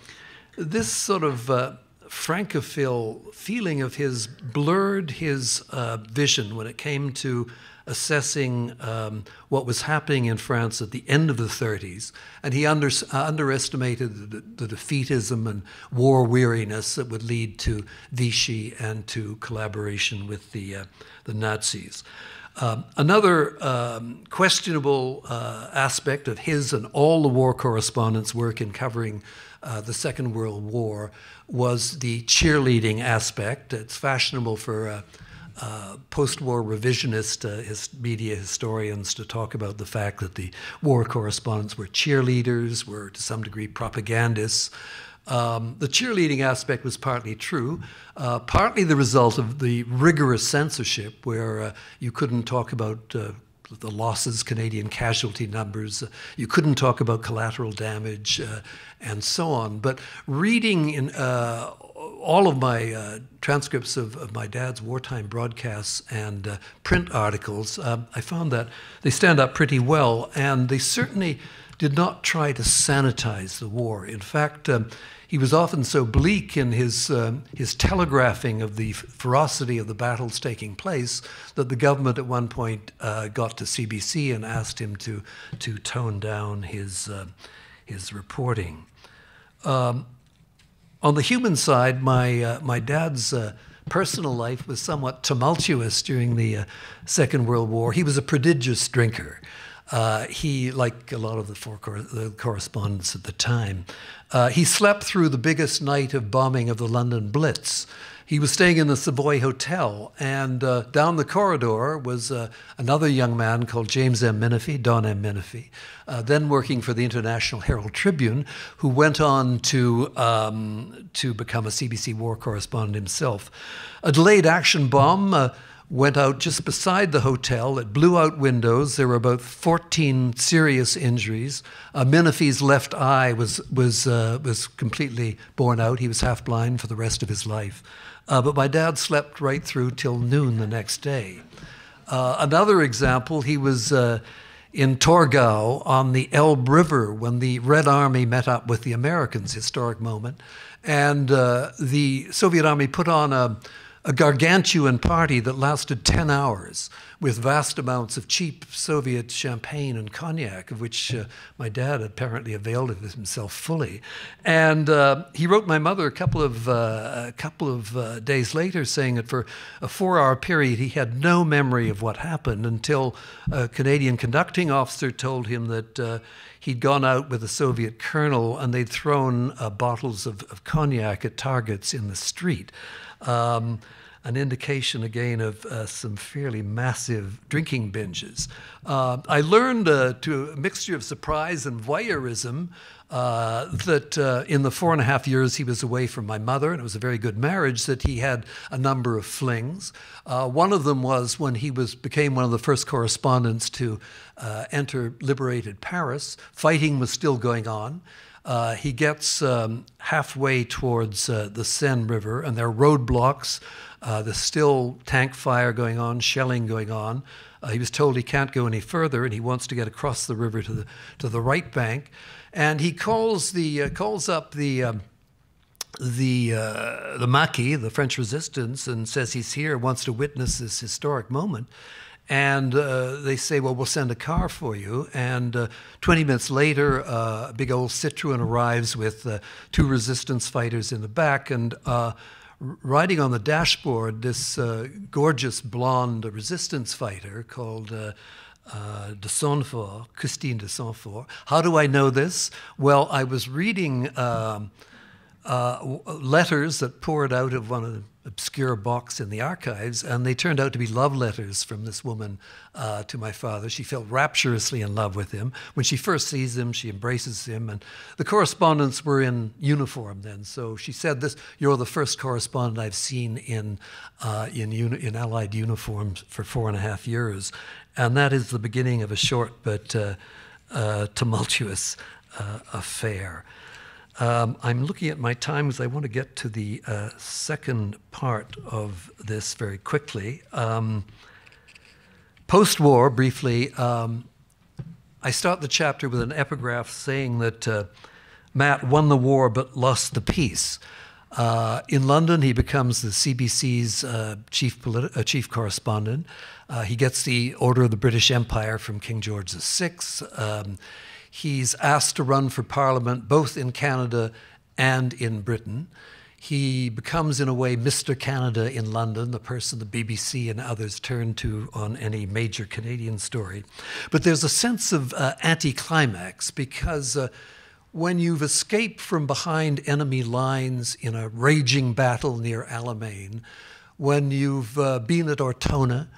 [SPEAKER 2] this sort of uh, Francophile feeling of his blurred his uh, vision when it came to assessing um, what was happening in France at the end of the 30s, and he under, uh, underestimated the, the, defeatism and war weariness that would lead to Vichy and to collaboration with the, uh, the Nazis. Um, another um, questionable uh, aspect of his and all the war correspondents' work in covering uh, the Second World War was the cheerleading aspect. It's fashionable for uh, uh, post-war revisionist uh, his media historians to talk about the fact that the war correspondents were cheerleaders, were to some degree propagandists. Um, the cheerleading aspect was partly true, uh, partly the result of the rigorous censorship, where uh, you couldn't talk about uh, the losses, Canadian casualty numbers. You couldn't talk about collateral damage uh, and so on. But reading in uh, all of my uh, transcripts of, of, my dad's wartime broadcasts and uh, print articles, um, I found that they stand up pretty well, and they certainly did not try to sanitize the war. In fact, um, he was often so bleak in his, um, his telegraphing of the ferocity of the battles taking place that the government at one point uh, got to CBC and asked him to, to tone down his, uh, his reporting. Um, on the human side, my, uh, my dad's uh, personal life was somewhat tumultuous during the uh, Second World War. He was a prodigious drinker. Uh, he, like a lot of the, cor- the correspondents at the time, uh, he slept through the biggest night of bombing of the London Blitz. He was staying in the Savoy Hotel, and uh, down the corridor was uh, another young man called James M. Minifie, Don M. Minifie, uh, then working for the International Herald Tribune, who went on to, um, to become a CBC war correspondent himself. A delayed action bomb uh, went out just beside the hotel. It blew out windows. There were about 14 serious injuries. Uh, Minifie's left eye was, was, uh, was completely borne out. He was half blind for the rest of his life. Uh, but my dad slept right through till noon the next day. Uh, another example, he was uh, in Torgau on the Elbe River when the Red Army met up with the Americans, historic moment. And uh, the Soviet Army put on a a gargantuan party that lasted 10 hours with vast amounts of cheap Soviet champagne and cognac, of which uh, my dad apparently availed himself fully. And uh, he wrote my mother a couple of, uh, a couple of uh, days later saying that for a four hour period he had no memory of what happened until a Canadian conducting officer told him that uh, he'd gone out with a Soviet colonel and they'd thrown uh, bottles of, of, cognac at targets in the street. Um, an indication again of uh, some fairly massive drinking binges. Uh, I learned uh, to a mixture of surprise and voyeurism uh, that uh, in the four and a half years he was away from my mother, and it was a very good marriage, that he had a number of flings. Uh, one of them was when he was became one of the first correspondents to enter liberated Paris. Fighting was still going on. Uh, he gets um, halfway towards uh, the Seine River, and there are roadblocks uh, there's still tank fire going on, shelling going on. Uh, he was told he can't go any further, and he wants to get across the river to the to the right bank. And he calls the uh, calls up the um, the uh, the Maquis, the French resistance, and says he's here, wants to witness this historic moment. And uh, they say, well, we'll send a car for you. And uh, 20 minutes later, uh, a big old Citroen arrives with uh, two resistance fighters in the back. And uh, riding on the dashboard this uh, gorgeous blonde resistance fighter called uh, de Christine de. How do I know this? Well, I was reading um, uh, letters that poured out of one of the obscure box in the archives, and they turned out to be love letters from this woman uh, to my father. She fell rapturously in love with him. When she first sees him, she embraces him, and the correspondents were in uniform then. So she said, "This, you're the first correspondent I've seen in uh, in, in Allied uniforms for four and a half years," and that is the beginning of a short but uh, uh tumultuous uh, affair. Um, I'm looking at my time because I want to get to the uh, second part of this very quickly. Um, Post war, briefly, um, I start the chapter with an epigraph saying that uh, Matt won the war but lost the peace. Uh, in London, he becomes the CBC's uh, chief, uh, chief correspondent. Uh, he gets the Order of the British Empire from King George VI. Um, He's asked to run for Parliament both in Canada and in Britain. He becomes, in a way, Mr. Canada in London, the person the BBC and others turn to on any major Canadian story. But there's a sense of uh, anticlimax because uh, when you've escaped from behind enemy lines in a raging battle near Alamein, when you've uh, been at Ortona,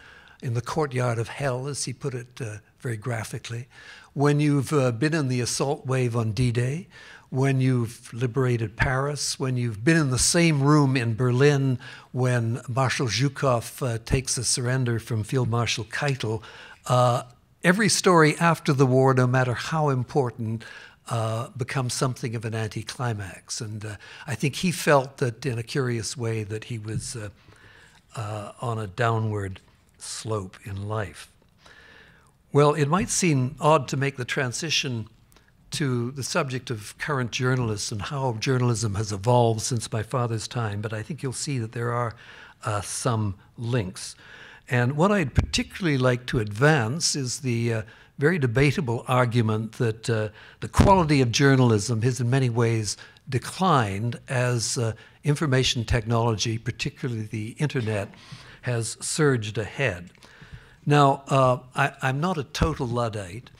[SPEAKER 2] in the courtyard of hell, as he put it uh, very graphically, when you've uh, been in the assault wave on D Day, when you've liberated Paris, when you've been in the same room in Berlin when Marshal Zhukov uh, takes a surrender from Field Marshal Keitel, uh, every story after the war, no matter how important, uh, becomes something of an anticlimax. And uh, I think he felt that in a curious way that he was uh, uh, on a downward slope in life. Well, it might seem odd to make the transition to the subject of current journalists and how journalism has evolved since my father's time, but I think you'll see that there are uh, some links. And what I'd particularly like to advance is the uh, very debatable argument that uh, the quality of journalism has in many ways declined as uh, information technology, particularly the internet, has surged ahead. Now, uh, I, am not a total Luddite.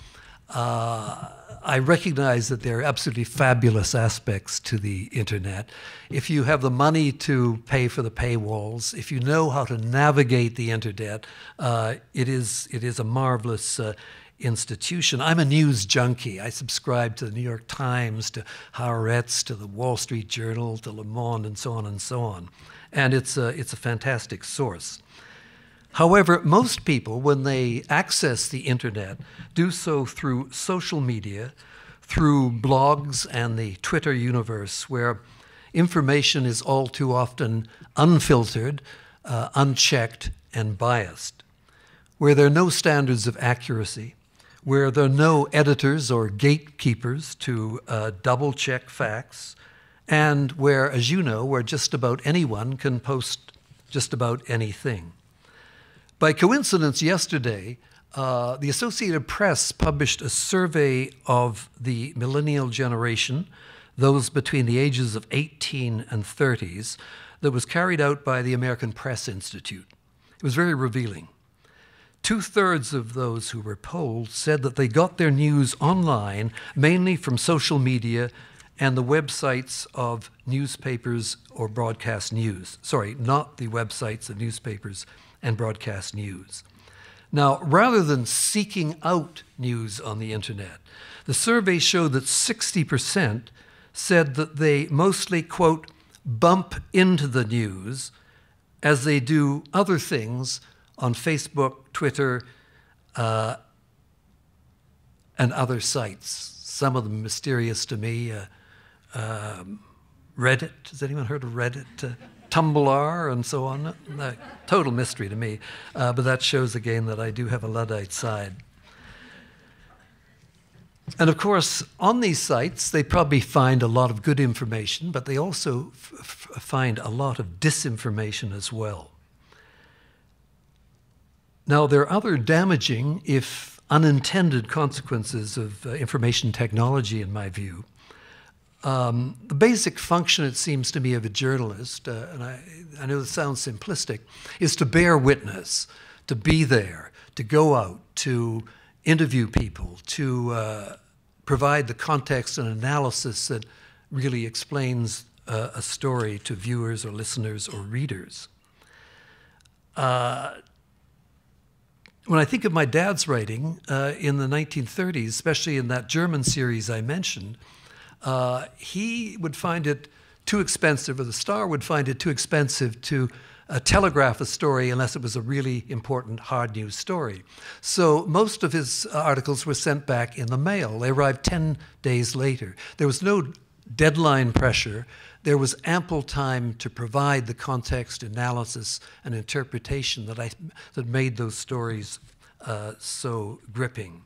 [SPEAKER 2] Uh, I recognize that there are absolutely fabulous aspects to the internet. If you have the money to pay for the paywalls, if you know how to navigate the internet, uh, it is it is a marvelous uh, institution. I'm a news junkie. I subscribe to the New York Times, to Haaretz, to the Wall Street Journal, to Le Monde, and so on and so on. And it's a, it's a fantastic source. However, most people, when they access the internet, do so through social media, through blogs and the Twitter universe, where information is all too often unfiltered, uh, unchecked, and biased, where there are no standards of accuracy, where there are no editors or gatekeepers to uh, double check facts, and where, as you know, where just about anyone can post just about anything. By coincidence, yesterday, uh, the Associated Press published a survey of the millennial generation, those between the ages of 18 and 30s, that was carried out by the American Press Institute. It was very revealing. Two thirds of those who were polled said that they got their news online mainly from social media and the websites of newspapers or broadcast news. Sorry, not the websites of newspapers and broadcast news. Now, rather than seeking out news on the internet, the survey showed that 60% said that they mostly, quote, bump into the news as they do other things on Facebook, Twitter, uh, and other sites. Some of them mysterious to me. Uh, um, Reddit, has anyone heard of Reddit? Uh, Tumblr and so on. Total mystery to me. Uh, but that shows again that I do have a Luddite side. And of course, on these sites, they probably find a lot of good information, but they also find a lot of disinformation as well. Now, there are other damaging, if unintended, consequences of uh, information technology, in my view. Um, the basic function, it seems to me, of a journalist, uh, and I, I know this sounds simplistic, is to bear witness, to be there, to go out, to interview people, to uh, provide the context and analysis that really explains uh, a story to viewers or listeners or readers. Uh, when I think of my dad's writing uh, in the 1930s, especially in that German series I mentioned, uh, he would find it too expensive, or the Star would find it too expensive to uh, telegraph a story unless it was a really important hard news story. So most of his articles were sent back in the mail. They arrived 10 days later. There was no deadline pressure. There was ample time to provide the context, analysis, and interpretation that, I, that made those stories uh, so gripping.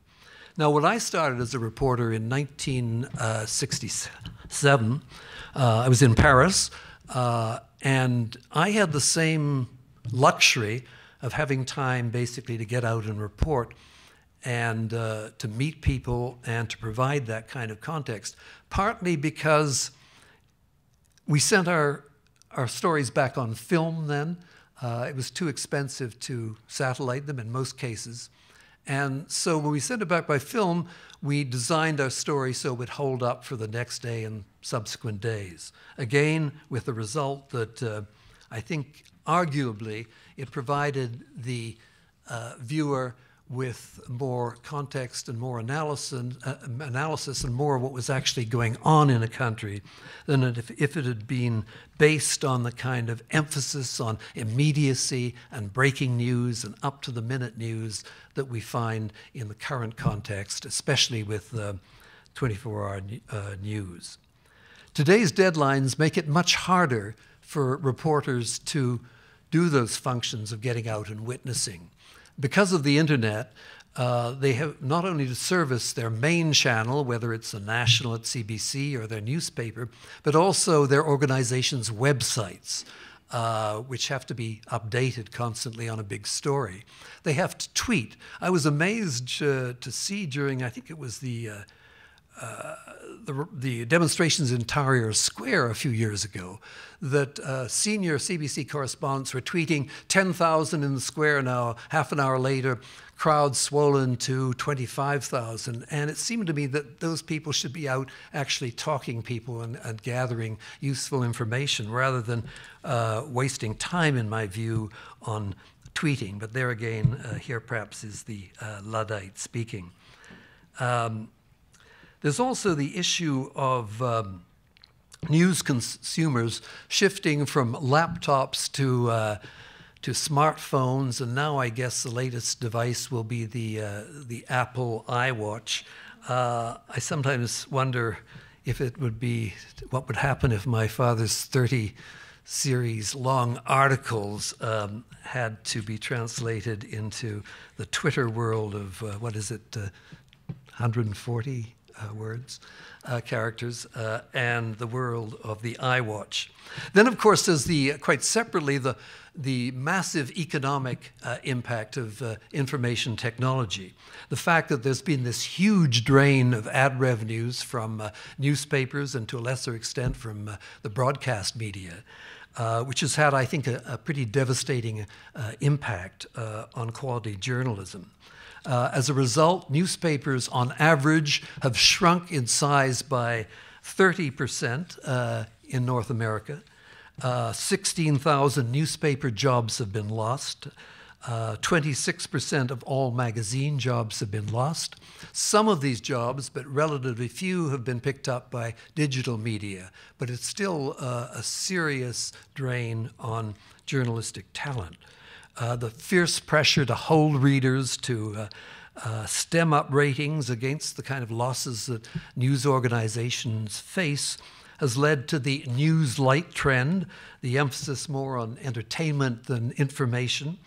[SPEAKER 2] Now, when I started as a reporter in 1967, uh, I was in Paris, uh, and I had the same luxury of having time basically to get out and report and uh, to meet people and to provide that kind of context, partly because we sent our, our stories back on film then. Uh, it was too expensive to satellite them in most cases. And so when we sent it back by film, we designed our story so it would hold up for the next day and subsequent days. Again, with the result that uh, I think arguably it provided the uh, viewer with more context and more analysis, uh, analysis and more of what was actually going on in a country than if, if it had been based on the kind of emphasis on immediacy and breaking news and up to the minute news that we find in the current context, especially with the 24 hour uh, news. Today's deadlines make it much harder for reporters to do those functions of getting out and witnessing. Because of the internet, uh, they have not only to service their main channel, whether it's the national at CBC or their newspaper, but also their organization's websites. Uh, which have to be updated constantly on a big story. They have to tweet. I was amazed uh, to see during, I think it was the, the, the, demonstrations in Tahrir Square a few years ago, that uh, senior CBC correspondents were tweeting 10,000 in the square now, half an hour later, crowd swollen to 25,000. And it seemed to me that those people should be out actually talking people and, and gathering useful information rather than uh, wasting time, in my view, on tweeting. But there again, uh, here perhaps is the uh, Luddite speaking. Um, there's also the issue of um, news consumers shifting from laptops to uh, to smartphones, and now I guess the latest device will be the uh, the Apple iWatch. Uh, I sometimes wonder if it would be what would happen if my father's 30 series long articles um, had to be translated into the Twitter world of uh, what is it, 140 uh, uh, words uh, characters uh, and the world of the iWatch. Then, of course, there's the quite separately the the massive economic uh, impact of uh, information technology. The fact that there's been this huge drain of ad revenues from uh, newspapers and to a lesser extent from uh, the broadcast media. Uh, which has had, I think, a, a pretty devastating uh, impact on quality journalism. Uh, as a result, newspapers on average have shrunk in size by 30% uh, in North America. Uh, 16,000 newspaper jobs have been lost. 26% uh, of all magazine jobs have been lost. Some of these jobs, but relatively few, have been picked up by digital media. But it's still uh, a serious drain on journalistic talent uh, the fierce pressure to hold readers, to uh, uh, stem up ratings against the kind of losses that news organizations face, has led to the news light trend, the emphasis more on entertainment than information.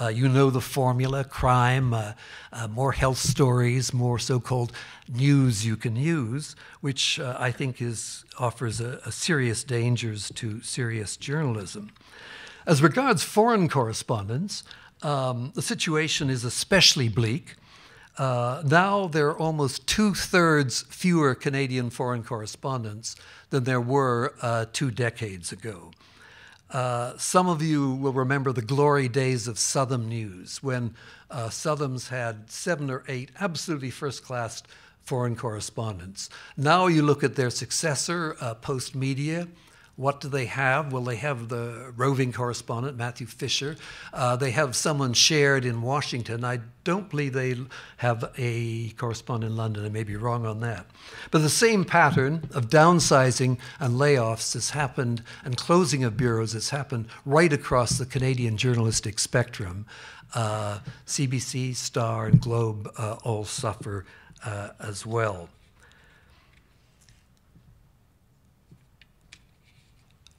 [SPEAKER 2] Uh, you know the formula crime, uh, uh, more health stories, more so called news you can use, which uh, I think is, offers a, a serious dangers to serious journalism. As regards foreign correspondence, um, the situation is especially bleak. Uh, now there are almost two thirds fewer Canadian foreign correspondents than there were uh, two decades ago. Uh, some of you will remember the glory days of Southam News when uh, Southams had seven or eight absolutely first class foreign correspondents. Now you look at their successor, uh, Postmedia, what do they have? Well, they have the roving correspondent, Matthew Fisher. Uh, they have someone shared in Washington. I don't believe they have a correspondent in London. I may be wrong on that. But the same pattern of downsizing and layoffs has happened, and closing of bureaus has happened right across the Canadian journalistic spectrum. Uh, CBC, Star, and Globe uh, all suffer uh, as well.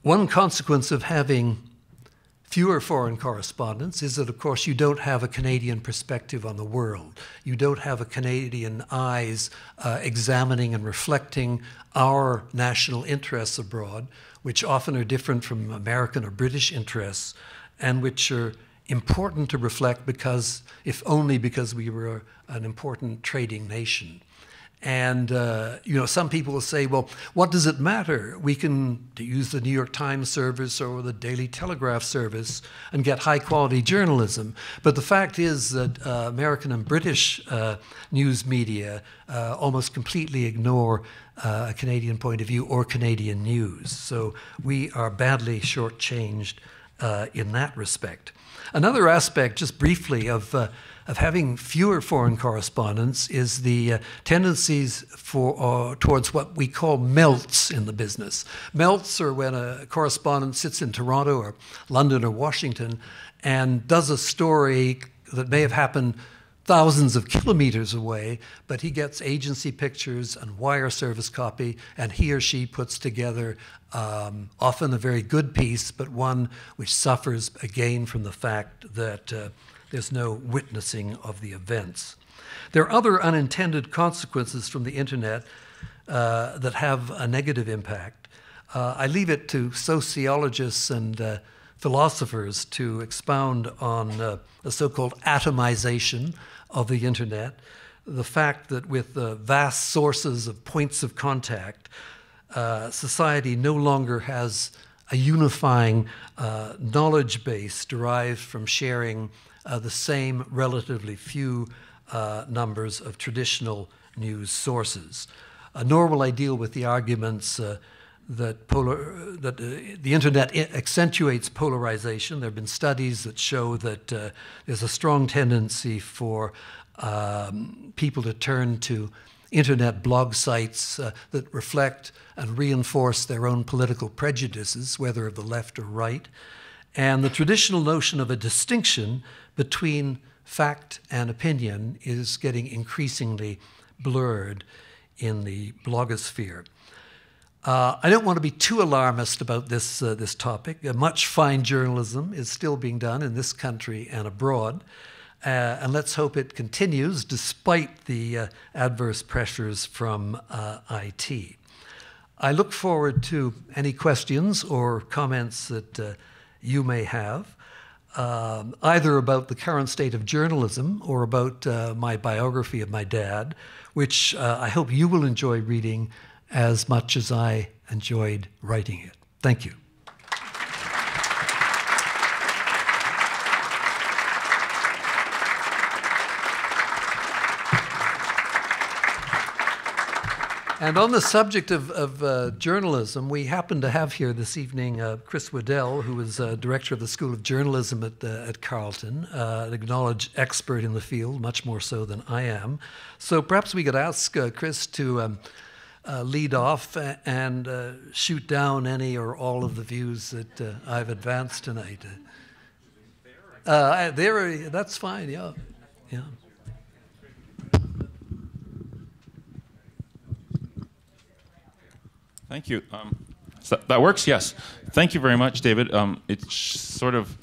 [SPEAKER 2] One consequence of having fewer foreign correspondents is that, of course, you don't have a Canadian perspective on the world. You don't have a Canadian eyes uh, examining and reflecting our national interests abroad, which often are different from American or British interests, and which are important to reflect because, if only because we were an important trading nation. And uh, you know, some people will say, "Well, what does it matter? We can use the New York Times service or the Daily Telegraph service and get high-quality journalism." But the fact is that uh, American and British uh, news media uh, almost completely ignore uh, a Canadian point of view or Canadian news. So we are badly shortchanged uh, in that respect. Another aspect, just briefly, of of having fewer foreign correspondents is the uh, tendencies for uh, towards what we call melts in the business. Melts are when a correspondent sits in Toronto or London or Washington and does a story that may have happened thousands of kilometers away, but he gets agency pictures and wire service copy, and he or she puts together um, often a very good piece, but one which suffers again from the fact that. Uh, There's no witnessing of the events. There are other unintended consequences from the internet uh, that have a negative impact. Uh, I leave it to sociologists and uh, philosophers to expound on uh, the so called atomization of the internet, the fact that with the vast sources of points of contact, uh, society no longer has a unifying uh, knowledge base derived from sharing uh, the same relatively few uh, numbers of traditional news sources. nor will I deal with the arguments uh, that, polar, that uh, the internet accentuates polarization. There have been studies that show that uh, there's a strong tendency for um, people to turn to internet blog sites uh, that reflect and reinforce their own political prejudices, whether of the left or right. And the traditional notion of a distinction between fact and opinion is getting increasingly blurred in the blogosphere. Uh, I don't want to be too alarmist about this, uh, this topic. Uh, much fine journalism is still being done in this country and abroad. Uh, and let's hope it continues despite the uh, adverse pressures from uh, IT. I look forward to any questions or comments that you may have, um, either about the current state of journalism or about my biography of my dad, which I hope you will enjoy reading as much as I enjoyed writing it. Thank you. And on the subject of, of uh, journalism, we happen to have here this evening uh, Chris Waddell, who is uh, director of the School of Journalism at, at Carleton, uh, an acknowledged expert in the field, much more so than I am. So perhaps we could ask uh, Chris to um, uh, lead off and uh, shoot down any or all of the views that uh, I've advanced tonight. Uh, there, that's fine. Yeah, yeah.
[SPEAKER 3] Thank you. Um, so that works. Yes. Thank you very much, David. Um, it's sort of.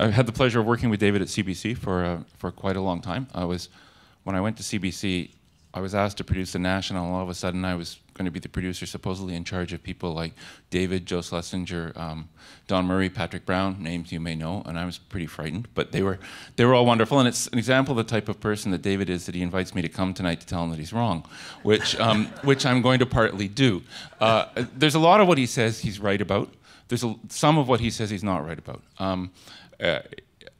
[SPEAKER 3] I had the pleasure of working with David at CBC for uh, for quite a long time. I was when I went to CBC. I was asked to produce the National, and all of a sudden I was going to be the producer, supposedly in charge of people like David, Joe Schlesinger, um, Don Murray, Patrick Brown, names you may know, and I was pretty frightened, but they were they were all wonderful, and it's an example of the type of person that David is that he invites me to come tonight to tell him that he's wrong, which um, which I'm going to partly do. Uh, there's a lot of what he says he's right about. There's a, some of what he says he's not right about. Um, uh,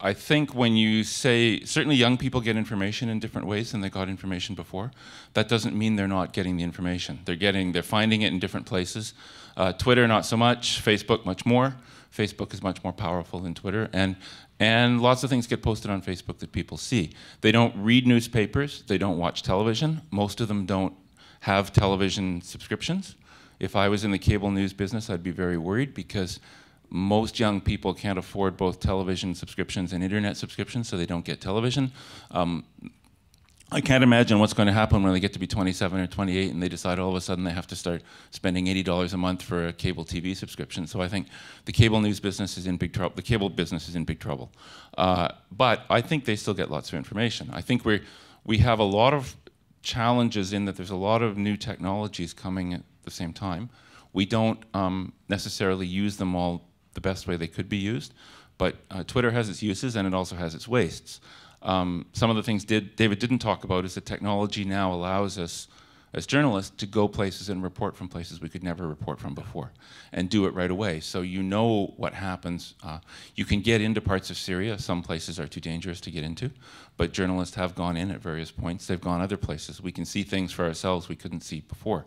[SPEAKER 3] I think when you say certainly young people get information in different ways than they got information before, that doesn't mean they're not getting the information. They're getting, they're finding it in different places. Uh, Twitter, not so much. Facebook, much more. Facebook is much more powerful than Twitter, and and lots of things get posted on Facebook that people see. They don't read newspapers. They don't watch television. Most of them don't have television subscriptions. If I was in the cable news business, I'd be very worried because most young people can't afford both television subscriptions and internet subscriptions, so they don't get television. Um, I can't imagine what's going to happen when they get to be 27 or 28 and they decide all of a sudden they have to start spending $80 a month for a cable TV subscription. So I think the cable news business is in big trouble. The cable business is in big trouble. Uh, but I think they still get lots of information. I think we we have a lot of challenges in that there's a lot of new technologies coming at the same time. We don't um, necessarily use them all the best way they could be used. But uh, Twitter has its uses and it also has its wastes. Um, some of the things did, David didn't talk about is that technology now allows us as journalists to go places and report from places we could never report from before and do it right away. So you know what happens. Uh, you can get into parts of Syria. Some places are too dangerous to get into, but journalists have gone in at various points. They've gone other places. We can see things for ourselves we couldn't see before.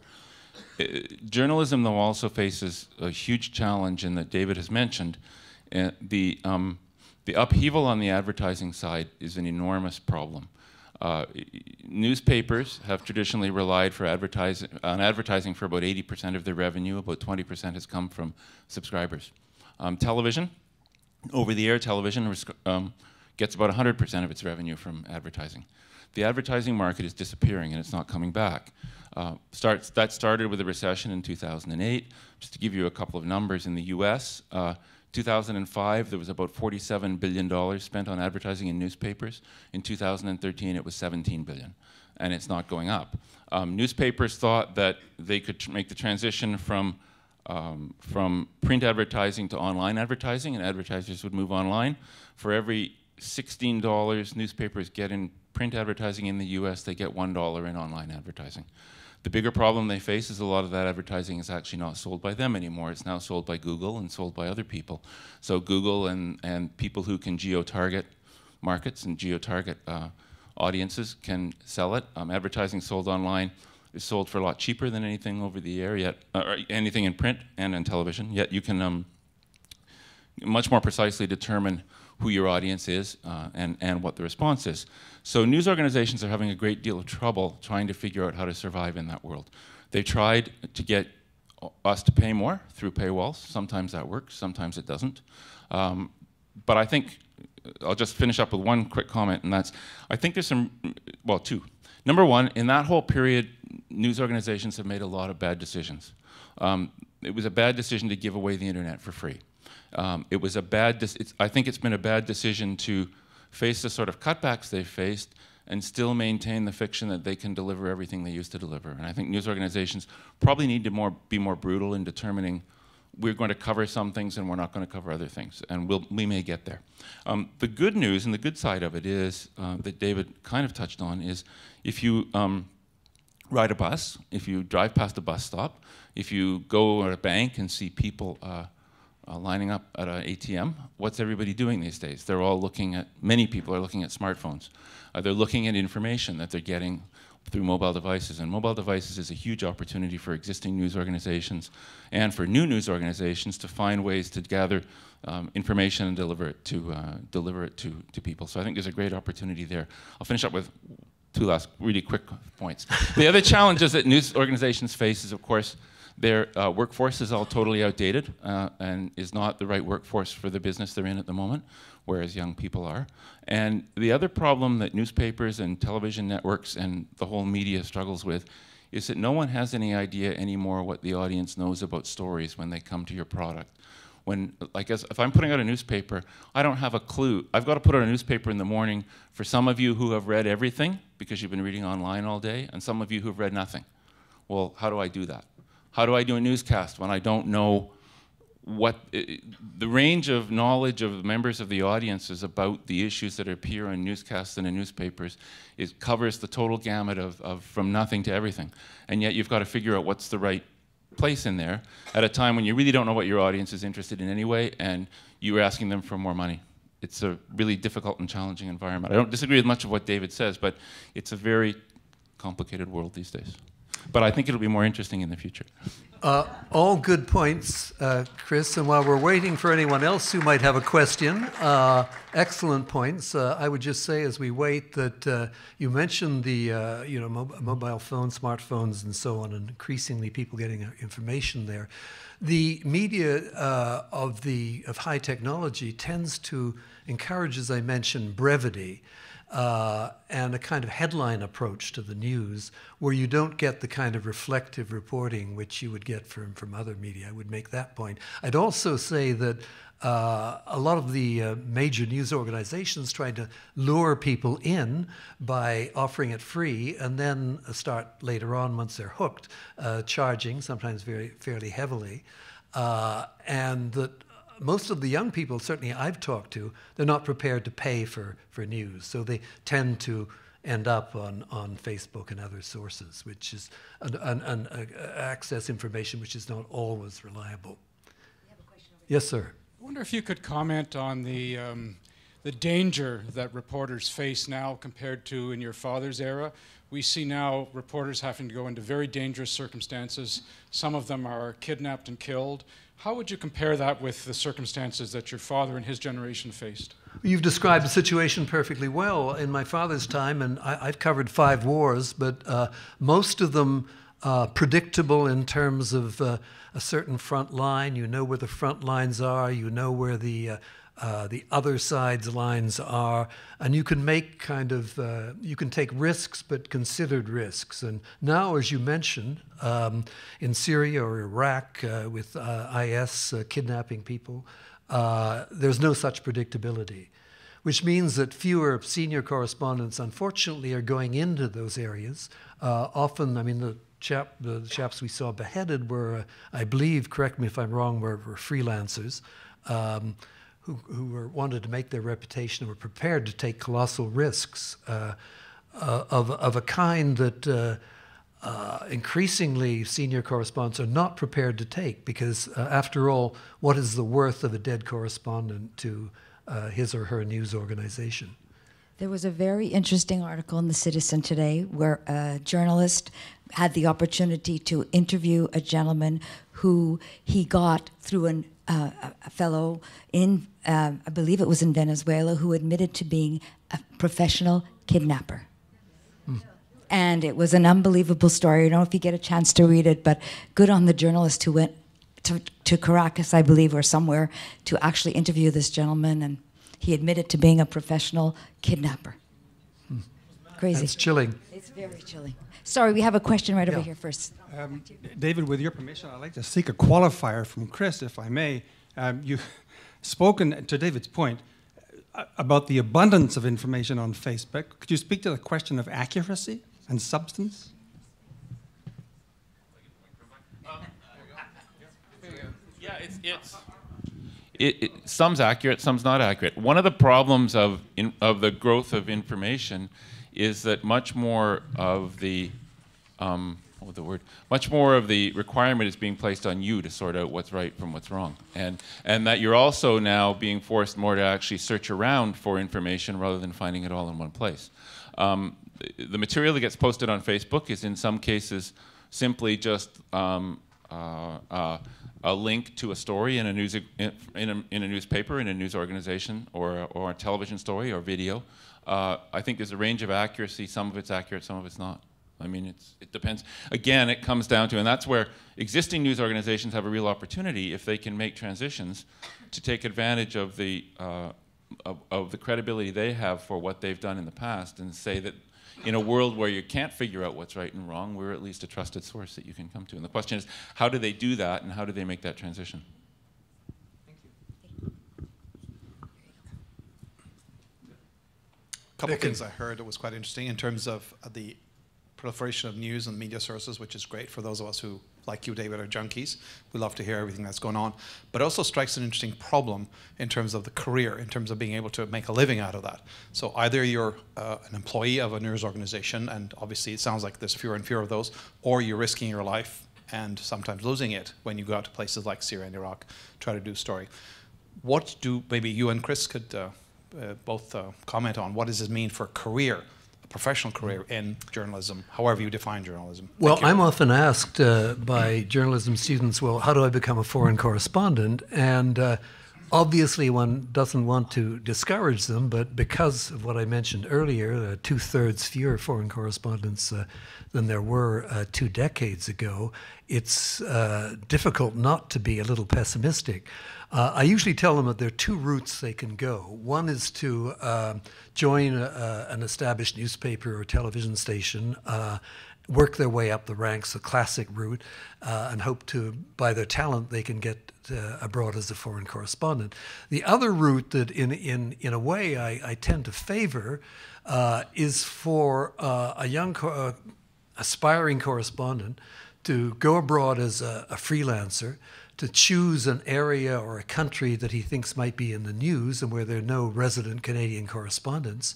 [SPEAKER 3] Uh, journalism, though, also faces a huge challenge in that David has mentioned. Uh, the, um, the upheaval on the advertising side is an enormous problem. Uh, newspapers have traditionally relied for advertising, on advertising for about 80% of their revenue. About 20% has come from subscribers. Um, television, over-the-air television, um, gets about 100% of its revenue from advertising. The advertising market is disappearing and it's not coming back. Uh, starts, that started with the recession in 2008. Just to give you a couple of numbers, in the US, uh, 2005, there was about $47 billion spent on advertising in newspapers. In 2013, it was 17 billion, and it's not going up. Um, newspapers thought that they could make the transition from um, from print advertising to online advertising, and advertisers would move online. For every $16 newspapers get in print advertising in the US, they get $1 in online advertising. The bigger problem they face is a lot of that advertising is actually not sold by them anymore. It's now sold by Google and sold by other people. So Google and, and people who can geo-target markets and geo-target uh, audiences can sell it. Um, advertising sold online is sold for a lot cheaper than anything over the air yet, uh, or anything in print and in television. Yet you can um, much more precisely determine who your audience is uh, and, and what the response is. So news organizations are having a great deal of trouble trying to figure out how to survive in that world. They tried to get us to pay more through paywalls. Sometimes that works, sometimes it doesn't. Um, but I think I'll just finish up with one quick comment, and that's I think there's some, well, two. Number one, in that whole period, news organizations have made a lot of bad decisions. Um, it was a bad decision to give away the internet for free. Um, it was a bad. I think it's been a bad decision to face the sort of cutbacks they've faced and still maintain the fiction that they can deliver everything they used to deliver. And I think news organizations probably need to more, be more brutal in determining we're going to cover some things and we're not going to cover other things. And we'll, we may get there. Um, the good news and the good side of it is uh, that David kind of touched on is if you um, ride a bus, if you drive past a bus stop, if you go at a bank and see people uh, uh, lining up at an ATM, what's everybody doing these days? They're all looking at, many people are looking at smartphones. Uh, they're looking at information that they're getting through mobile devices. And mobile devices is a huge opportunity for existing news organizations and for new news organizations to find ways to gather um, information and deliver it to uh, deliver it to, to people. So I think there's a great opportunity there. I'll finish up with two last really quick points. the other challenges that news organizations face is, of course, their uh, workforce is all totally outdated uh, and is not the right workforce for the business they're in at the moment, whereas young people are. And the other problem that newspapers and television networks and the whole media struggles with is that no one has any idea anymore what the audience knows about stories when they come to your product. When, like, as, if I'm putting out a newspaper, I don't have a clue. I've got to put out a newspaper in the morning for some of you who have read everything because you've been reading online all day, and some of you who've read nothing. Well, how do I do that? How do I do a newscast when I don't know what the range of knowledge of members of the audience is about the issues that appear in newscasts and in newspapers. It covers the total gamut of, of from nothing to everything. And yet you've got to figure out what's the right place in there at a time when you really don't know what your audience is interested in anyway and you're asking them for more money. It's a really difficult and challenging environment. I don't disagree with much of what david says but it's a very complicated world these days but I think it'll be more interesting in the future.
[SPEAKER 2] Uh, all good points, uh, Chris. And while we're waiting for anyone else who might have a question, uh, excellent points. Uh, I would just say, as we wait, that uh, you mentioned the uh, you know mob- mobile phones, smartphones, and so on, and increasingly people getting information there. The media of the of high technology tends to encourage, as I mentioned, brevity uh, and a kind of headline approach to the news where you don't get the kind of reflective reporting which you would get from, from other media. I would make that point. I'd also say that uh, a lot of the uh, major news organizations try to lure people in by offering it free and then start later on, once they're hooked, uh, charging, sometimes very fairly heavily. Uh, and that most of the young people, certainly I've talked to, they're not prepared to pay for, for news. So they tend to end up on, on Facebook and other sources, which is an, an, an access information which is not always reliable. Yes, sir.
[SPEAKER 4] I wonder if you could comment on the, um, the danger that reporters face now compared to in your father's era. We see now reporters having to go into very dangerous circumstances. Some of them are kidnapped and killed. How would you compare that with the circumstances that your father and his generation faced?
[SPEAKER 2] You've described the situation perfectly well. In my father's time, and I, have covered five wars, but uh, most of them uh, predictable in terms of uh, a certain front line. You know where the front lines are, you know where the uh, the other side's lines are, and you can make kind of, uh, you can take risks, but considered risks. And now, as you mentioned, um, in Syria or Iraq uh, with uh, IS uh, kidnapping people, there's no such predictability, which means that fewer senior correspondents, unfortunately, are going into those areas. often, I mean, the chap, the chaps we saw beheaded were, I believe, correct me if I'm wrong, were, were freelancers. Um, who, who were, wanted to make their reputation were prepared to take colossal risks uh, uh, of, of a kind that uh, uh increasingly senior correspondents are not prepared to take because, uh, after all, what is the worth of a dead correspondent to his or her news organization?
[SPEAKER 5] There was a very interesting article in The Citizen today where a journalist had the opportunity to interview a gentleman who he got through an uh, a fellow in, uh, I believe it was in Venezuela, who admitted to being a professional kidnapper. Mm. And it was an unbelievable story. I don't know if you get a chance to read it, but good on the journalist who went to, to Caracas, I believe, or somewhere, to actually interview this gentleman. And he admitted to being a professional kidnapper.
[SPEAKER 2] Mm. Crazy. It's chilling.
[SPEAKER 5] It's very chilling. Sorry, we have a question right yeah. over here first. Um,
[SPEAKER 6] David, with your permission, I'd like to seek a qualifier from Chris, if I may. Um, you've spoken, to David's point, uh, about the abundance of information on Facebook. Could you speak to the question of accuracy and substance?
[SPEAKER 3] Yeah, it's, it's it, it, some's accurate, some's not accurate. One of the problems of, in, of the growth of information is that much more of the um, what the word much more of the requirement is being placed on you to sort out what's right from what's wrong and and that you're also now being forced more to actually search around for information rather than finding it all in one place um, the material that gets posted on facebook is in some cases simply just um, uh, uh, a link to a story in a news in, in, a, in a newspaper in a news organization or, or a television story or video uh, I think there's a range of accuracy. Some of it's accurate, some of it's not. I mean, it's, it depends. Again, it comes down to, and that's where existing news organizations have a real opportunity if they can make transitions to take advantage of the, uh, of, of, the credibility they have for what they've done in the past and say that in a world where you can't figure out what's right and wrong, we're at least a trusted source that you can come to. And the question is, how do they do that and how do they make that transition? Thank you.
[SPEAKER 7] A couple of things I heard that was quite interesting in terms of uh, the proliferation of news and media sources, which is great for those of us who, like you, David, are junkies. We love to hear everything that's going on. But also strikes an interesting problem in terms of the career, in terms of being able to make a living out of that. So either you're uh, an employee of a news organization, and obviously it sounds like there's fewer and fewer of those, or you're risking your life and sometimes losing it when you go out to places like Syria and Iraq, try to do a story. What do maybe you and Chris could uh, uh, both uh, comment on. What does this mean for career, professional career in journalism, however you define journalism?
[SPEAKER 2] Well, I'm often asked uh, by journalism students, well, how do I become a foreign correspondent? And uh, obviously, one doesn't want to discourage them, but because of what I mentioned earlier, uh, two thirds fewer foreign correspondents uh, than there were two decades ago, it's difficult not to be a little pessimistic. Uh, I usually tell them that there are two routes they can go. One is to uh, join a, an established newspaper or television station, uh, work their way up the ranks, the classic route, uh, and hope to, by their talent, they can get uh, abroad as a foreign correspondent. The other route that, in, in, in a way, I, I tend to favor uh, is for a young co- aspiring correspondent to go abroad as a, a freelancer to choose an area or a country that he thinks might be in the news and where there are no resident Canadian correspondents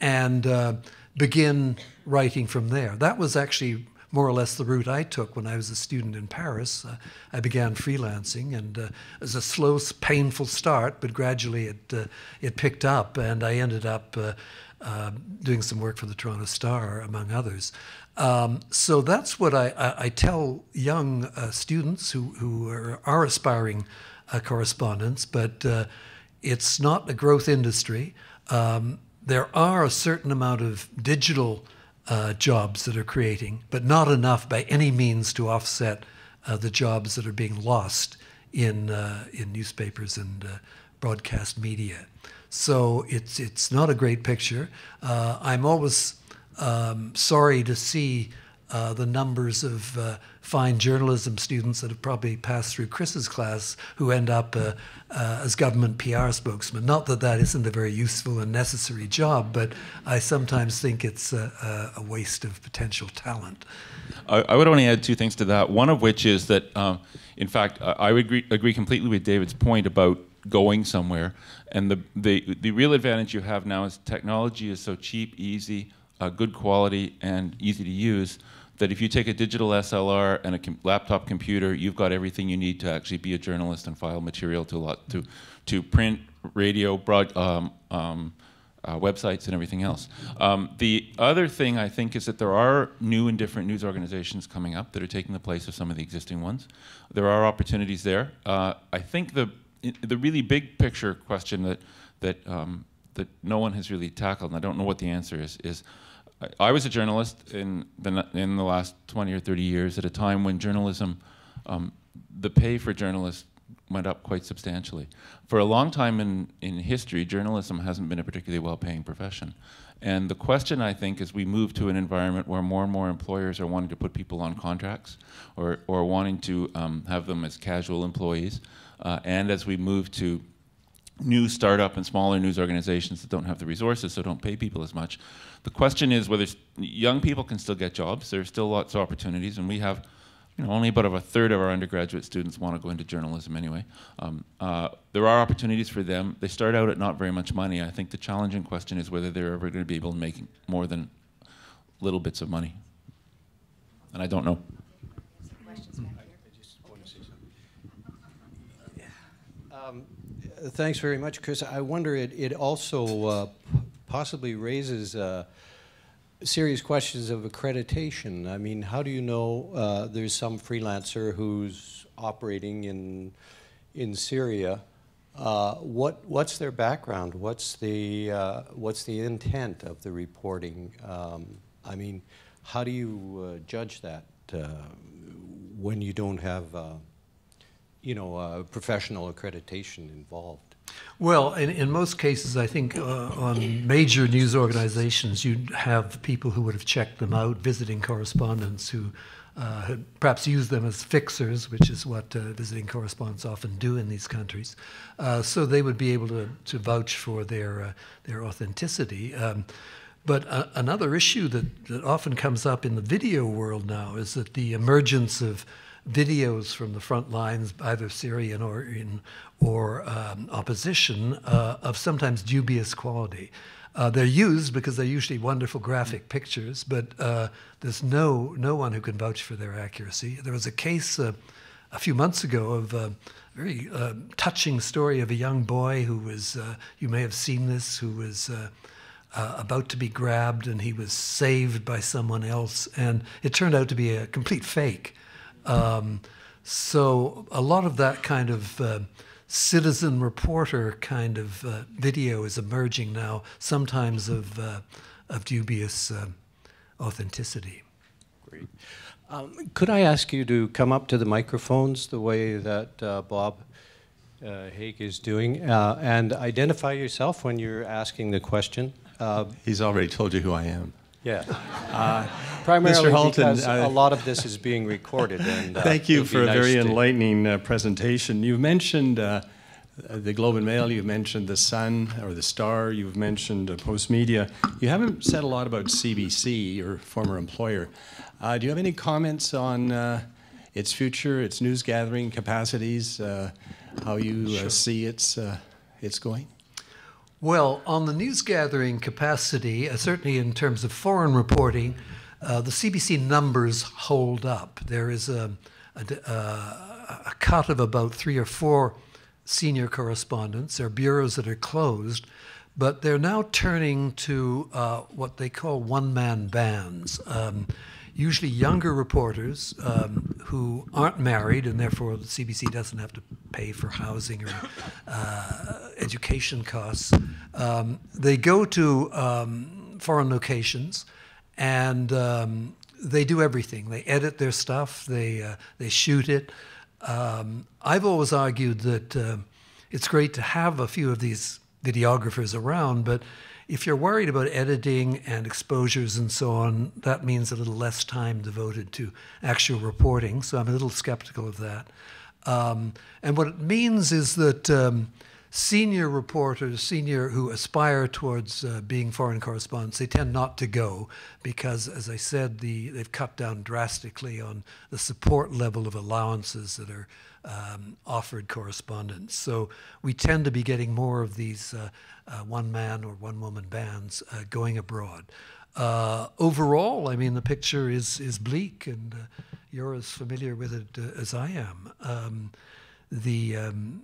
[SPEAKER 2] and uh, begin writing from there. That was actually more or less the route I took when I was a student in Paris. Uh, I began freelancing, and uh, it was a slow, painful start, but gradually it uh, it picked up, and I ended up uh, uh, doing some work for the Toronto Star, among others. Um, so that's what I, I, I tell young uh, students who, who are, are aspiring uh, correspondents, but uh, it's not a growth industry. Um, there are a certain amount of digital uh, jobs that are creating, but not enough by any means to offset uh, the jobs that are being lost in, uh, in newspapers and broadcast media. So it's it's not a great picture. I'm always um, sorry to see uh, the numbers of uh, fine journalism students that have probably passed through Chris's class who end up uh, uh, as government PR spokesmen. Not that that isn't a very useful and necessary job, but I sometimes think it's a, a waste of potential talent.
[SPEAKER 3] I, I, would only add two things to that. One of which is that, um, in fact, I would agree, agree completely with David's point about going somewhere. And the, the, the real advantage you have now is technology is so cheap, easy, uh, good quality, and easy to use that if you take a digital SLR and a com laptop computer, you've got everything you need to actually be a journalist and file material to lot to to print, radio, broad, um, um, uh, websites, and everything else. Um, the other thing I think is that there are new and different news organizations coming up that are taking the place of some of the existing ones. There are opportunities there. Uh, I think the the really big picture question that that um, that no one has really tackled, and I don't know what the answer is, is I was a journalist in the, in the last 20 or 30 years at a time when journalism, um, the pay for journalists went up quite substantially. For a long time in, in history, journalism hasn't been a particularly well-paying profession. And the question, I think, as we move to an environment where more and more employers are wanting to put people on contracts or, or wanting to um, have them as casual employees, uh, and as we move to new startup and smaller news organizations that don't have the resources, so don't pay people as much. The question is whether young people can still get jobs. There's still lots of opportunities, and we have you know, only about a third of our undergraduate students want to go into journalism anyway. Um, uh, there are opportunities for them. They start out at not very much money. I think the challenging question is whether they're ever going to be able to make more than little bits of money. And I don't know.
[SPEAKER 1] Um, thanks very much, Chris. I wonder, it, it also uh, possibly raises uh, serious questions of accreditation. I mean, how do you know uh, there's some freelancer who's operating in, in Syria? Uh, what, what's their background? What's the, uh, what's the intent of the reporting? Um, I mean, how do you uh, judge that when you don't have you know, uh, professional accreditation involved?
[SPEAKER 2] Well, in, in most cases, I think uh, on major news organizations, you'd have people who would have checked them out, visiting correspondents who uh, had perhaps used them as fixers, which is what uh, visiting correspondents often do in these countries. Uh, so they would be able to, to vouch for their, uh, their authenticity. Um, but another issue that, that often comes up in the video world now is that the emergence of videos from the front lines, either Syrian or in or um, opposition, uh, of sometimes dubious quality. Uh, they're used because they're usually wonderful graphic pictures, but uh, there's no no one who can vouch for their accuracy. There was a case uh, a few months ago of a very uh, touching story of a young boy who was uh, you may have seen this who was. about to be grabbed, and he was saved by someone else, and it turned out to be a complete fake. Um, so a lot of that kind of uh, citizen reporter kind of uh, video is emerging now, sometimes of, uh, of dubious uh, authenticity.
[SPEAKER 1] Great. Um, could I ask you to come up to the microphones the way that uh, Bob uh, Haig is doing and identify yourself when you're asking the question?
[SPEAKER 8] He's already told you who I am.
[SPEAKER 1] Yeah. Uh, primarily Halton, because uh, a lot of this is being recorded. And,
[SPEAKER 8] uh, thank you for a nice very enlightening uh, presentation. You mentioned uh, the Globe and Mail, you've mentioned the Sun or the Star, you've mentioned uh, Postmedia. You haven't said a lot about CBC, your former employer. do you have any comments on its future, its news gathering capacities, how you sure. see its, its going?
[SPEAKER 2] Well, on the news gathering capacity, uh, certainly in terms of foreign reporting, uh, the CBC numbers hold up. There is a, a, a, cut of about three or four senior correspondents. There are bureaus that are closed, but they're now turning to uh, what they call one man bands. Um, usually younger reporters um, who aren't married, and therefore the CBC doesn't have to pay for housing or uh, education costs. Um, they go to um, foreign locations and um, they do everything. They edit their stuff, they, uh, they shoot it. Um, I've always argued that uh, it's great to have a few of these videographers around, but if you're worried about editing and exposures and so on, that means a little less time devoted to actual reporting. So I'm a little skeptical of that. Um, and what it means is that um, senior reporters, senior who aspire towards uh, being foreign correspondents, they tend not to go because, as I said, the, they've cut down drastically on the support level of allowances that are um, offered correspondents. So we tend to be getting more of these uh, uh, one man or one woman bands uh, going abroad. Uh, overall, I mean, the picture is, is bleak, and uh, you're as familiar with it as I am. Um, the, um,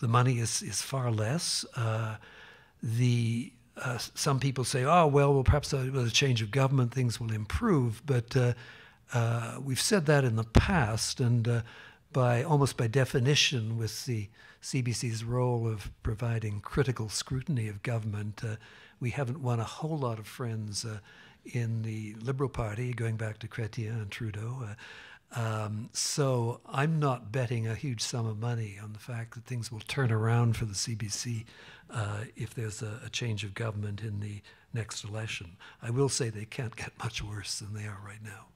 [SPEAKER 2] the money is, is far less. the uh, some people say, oh, well, well perhaps with a change of government, things will improve. But uh, uh, we've said that in the past, and by almost by definition, with the CBC's role of providing critical scrutiny of government, uh, we haven't won a whole lot of friends uh, in the Liberal Party, going back to Chrétien and Trudeau. Um, so I'm not betting a huge sum of money on the fact that things will turn around for the CBC uh, if there's a, a, change of government in the next election. I will say they can't get much worse than they are right now.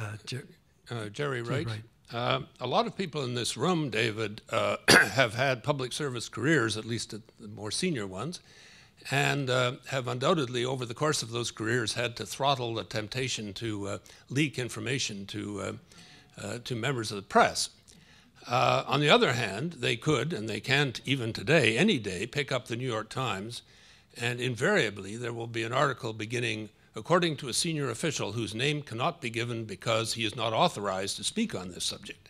[SPEAKER 9] Uh, Jer- uh, Jerry Wright. Wright. Uh, a lot of people in this room, David, uh, have had public service careers, at least the more senior ones, and uh, have undoubtedly, over the course of those careers, had to throttle the temptation to uh, leak information to, to members of the press. on the other hand, they could, and they can't even today, any day, pick up the New York Times, and invariably there will be an article beginning according to a senior official whose name cannot be given because he is not authorized to speak on this subject.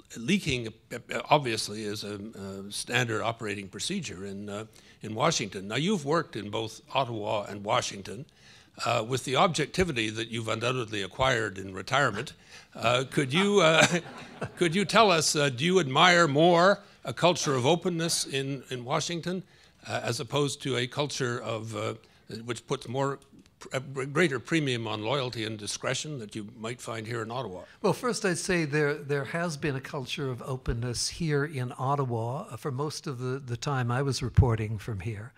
[SPEAKER 9] Uh, leaking obviously is a, a, standard operating procedure in, uh, in Washington. Now, you've worked in both Ottawa and Washington. Uh, with the objectivity that you've undoubtedly acquired in retirement, uh, could, you, uh, could you tell us uh, do you admire more a culture of openness in, in Washington as opposed to a culture of which puts more a greater premium on loyalty and discretion that you might find here in Ottawa?
[SPEAKER 2] Well, first I'd say there there has been a culture of openness here in Ottawa for most of the, the time I was reporting from here.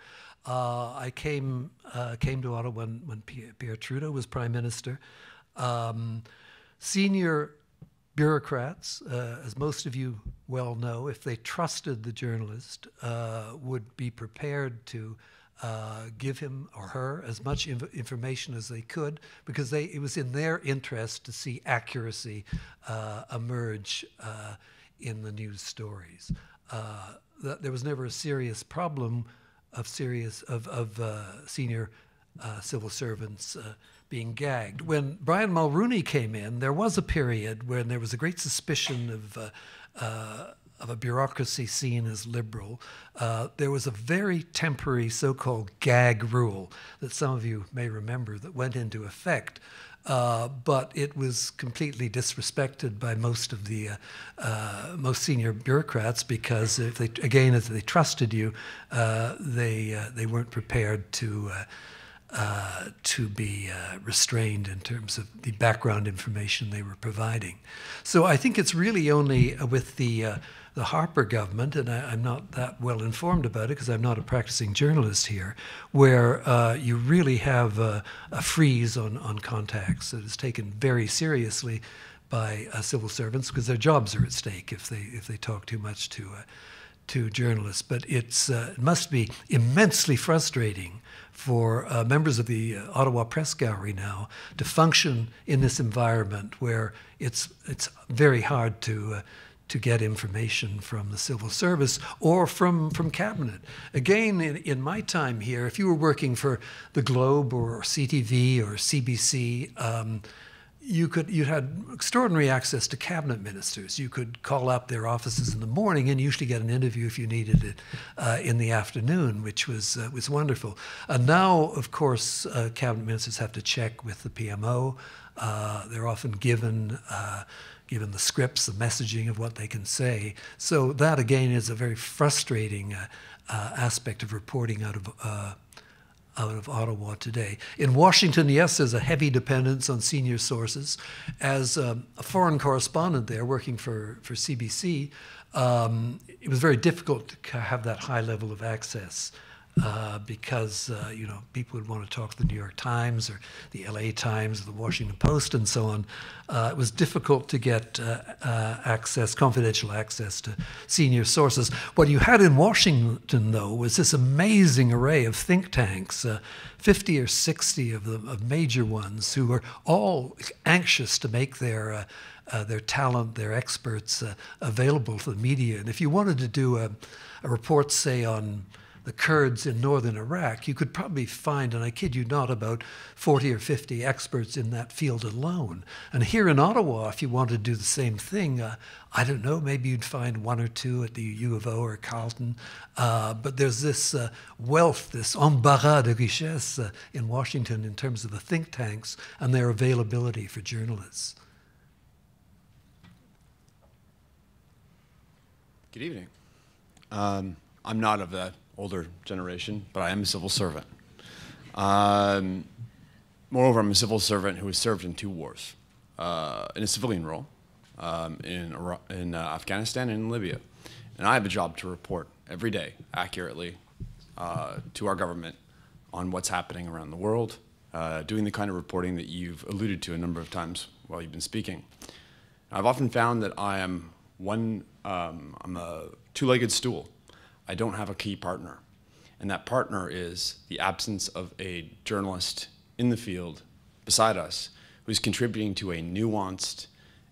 [SPEAKER 2] Uh, I came uh, came to Ottawa when, when Pierre Trudeau was prime minister. Um, senior bureaucrats, uh, as most of you well know, if they trusted the journalist, uh, would be prepared to uh, give him or her as much inf- information as they could because they, it was in their interest to see accuracy uh, emerge uh, in the news stories. Uh, th- there was never a serious problem of serious of, of uh, senior civil servants being gagged. When Brian Mulroney came in, there was a period when there was a great suspicion of of a bureaucracy seen as liberal, uh, there was a very temporary so called gag rule that some of you may remember that went into effect. Uh, but it was completely disrespected by most of the uh, uh most senior bureaucrats because if they again if they trusted you, uh, they uh, they weren't prepared to uh, to be restrained in terms of the background information they were providing. So I think it's really only with the the Harper government, and I, am not that well informed about it because I'm not a practicing journalist here, where uh, you really have a, a, freeze on, on contacts that is taken very seriously by uh, civil servants because their jobs are at stake if they if they talk too much to to journalists. But it's it must be immensely frustrating for uh, members of the uh, Ottawa Press Gallery now to function in this environment where it's it's very hard to uh, to get information from the civil service or from, from cabinet. Again, in, in my time here, if you were working for the Globe or CTV or CBC, um, you could you had extraordinary access to cabinet ministers. You could call up their offices in the morning and usually get an interview if you needed it uh, in the afternoon, which was uh, was wonderful. Uh, now, of course, uh, cabinet ministers have to check with the PMO. Uh, they're often given uh, given the scripts, the messaging of what they can say. So that again is a very frustrating aspect of reporting out of out of Ottawa today. In Washington, yes, there's a heavy dependence on senior sources. As um, a foreign correspondent there working for, for CBC, um, it was very difficult to have that high level of access uh, because uh, you know people would want to talk to the New York Times or the L.A. Times or the Washington Post and so on. Uh, it was difficult to get uh, uh, access, confidential access to senior sources. What you had in Washington, though, was this amazing array of think tanks. 50 or 60 of the of major ones who were all anxious to make their uh, their talent, their experts uh, available to the media. And if you wanted to do a, a report, say, on the Kurds in northern Iraq, you could probably find, and I kid you not, about 40 or 50 experts in that field alone. And here in Ottawa, if you wanted to do the same thing, uh, I don't know, maybe you'd find one or two at the U of O or Carleton. Uh, but there's this uh, wealth, this embarras de richesse uh, in Washington in terms of the think tanks and their availability for journalists.
[SPEAKER 10] Good evening. Um, I'm not of that older generation, but I am a civil servant. Um, moreover, I'm a civil servant who has served in two wars uh, in a civilian role um, in, Iraq, in uh, Afghanistan and in Libya. And I have a job to report every day accurately uh, to our government on what's happening around the world, uh, doing the kind of reporting that you've alluded to a number of times while you've been speaking. I've often found that I am one, um, I'm a two legged stool I don't have a key partner. And that partner is the absence of a journalist in the field beside us who's contributing to a nuanced,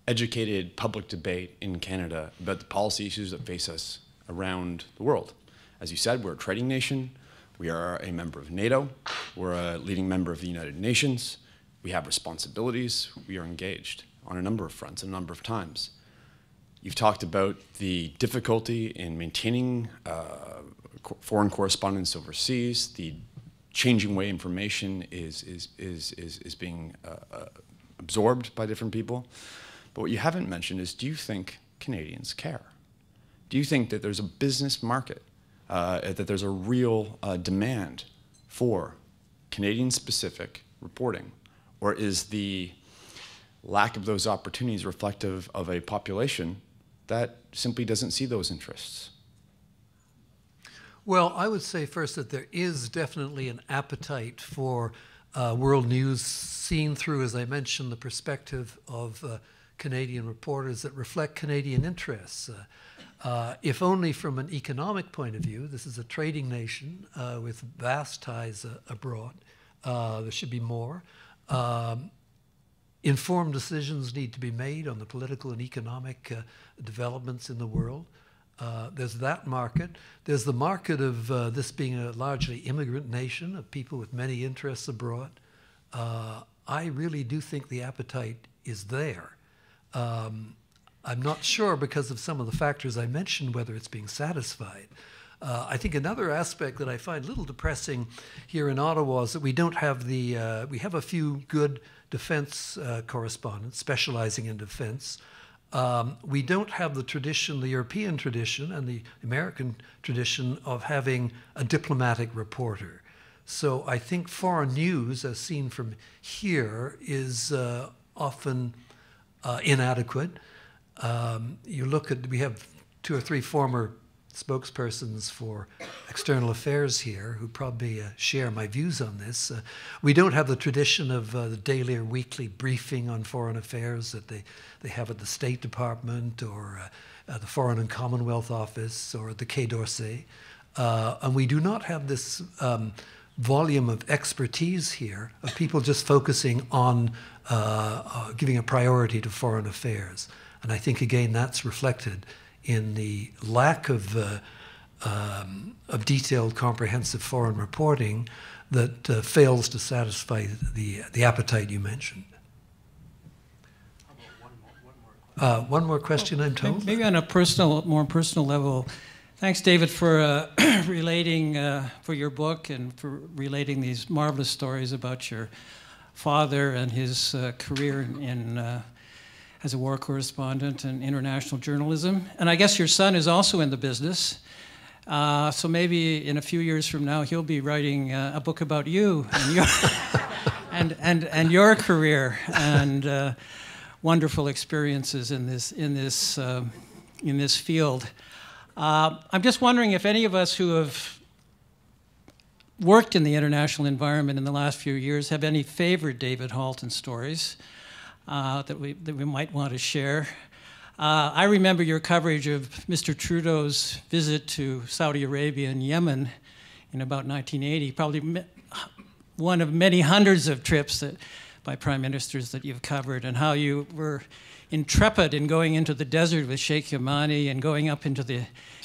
[SPEAKER 10] educated public debate in Canada about the policy issues that face us around the world. As you said, we're a trading nation. We are a member of NATO. We're a leading member of the United Nations. We have responsibilities. We are engaged on a number of fronts, a number of times. You've talked about the difficulty in maintaining uh, foreign correspondence overseas, the changing way information is, is, is, is, is being uh, uh, absorbed by different people. But what you haven't mentioned is do you think Canadians care? Do you think that there's a business market, uh, that there's a real uh, demand for Canadian specific reporting? Or is the lack of those opportunities reflective of a population that simply doesn't see those interests?
[SPEAKER 2] Well, I would say first that there is definitely an appetite for uh, world news seen through, as I mentioned, the perspective of uh, Canadian reporters that reflect Canadian interests. Uh, uh if only from an economic point of view, this is a trading nation uh, with vast ties uh, abroad. there should be more. Um, Informed decisions need to be made on the political and economic uh, developments in the world. Uh, there's that market. There's the market of uh, this being a largely immigrant nation of people with many interests abroad. Uh, I really do think the appetite is there. Um, I'm not sure because of some of the factors I mentioned whether it's being satisfied. Uh, I think another aspect that I find a little depressing here in Ottawa is that we don't have the, uh, we have a few good defense uh, correspondents specializing in defense. Um, we don't have the tradition, the European tradition and the American tradition of having a diplomatic reporter. So I think foreign news, as seen from here, is uh, often uh, inadequate. Um, you look at, we have two or three former spokespersons for external affairs here who probably uh, share my views on this. Uh, we don't have the tradition of uh, the daily or weekly briefing on foreign affairs that they, they have at the State Department or uh, the Foreign and Commonwealth Office or the Quai d'Orsay. Uh, and we do not have this um, volume of expertise here of people just focusing on uh, giving a priority to foreign affairs. And I think, again, that's reflected in the lack of, uh, um, of detailed, comprehensive foreign reporting that uh, fails to satisfy the, the appetite you mentioned. Uh, one more question, I'm told.
[SPEAKER 11] Maybe on a personal, more personal level. Thanks, David, for uh, relating uh, for your book and for relating these marvelous stories about your father and his uh, career in uh, as a war correspondent and international journalism. And I guess your son is also in the business. Uh, so maybe in a few years from now, he'll be writing uh, a book about you and your, and, and, and your career and uh, wonderful experiences in this, in this, uh, in this field. Uh, I'm just wondering if any of us who have worked in the international environment in the last few years have any favorite David Halton stories uh, that, we, that we might want to share. Uh, I remember your coverage of Mr. Trudeau's visit to Saudi Arabia and Yemen in about 1980, probably one of many hundreds of trips that, by prime ministers that you've covered, and how you were intrepid in going into the desert with Sheikh Yamani and going up into the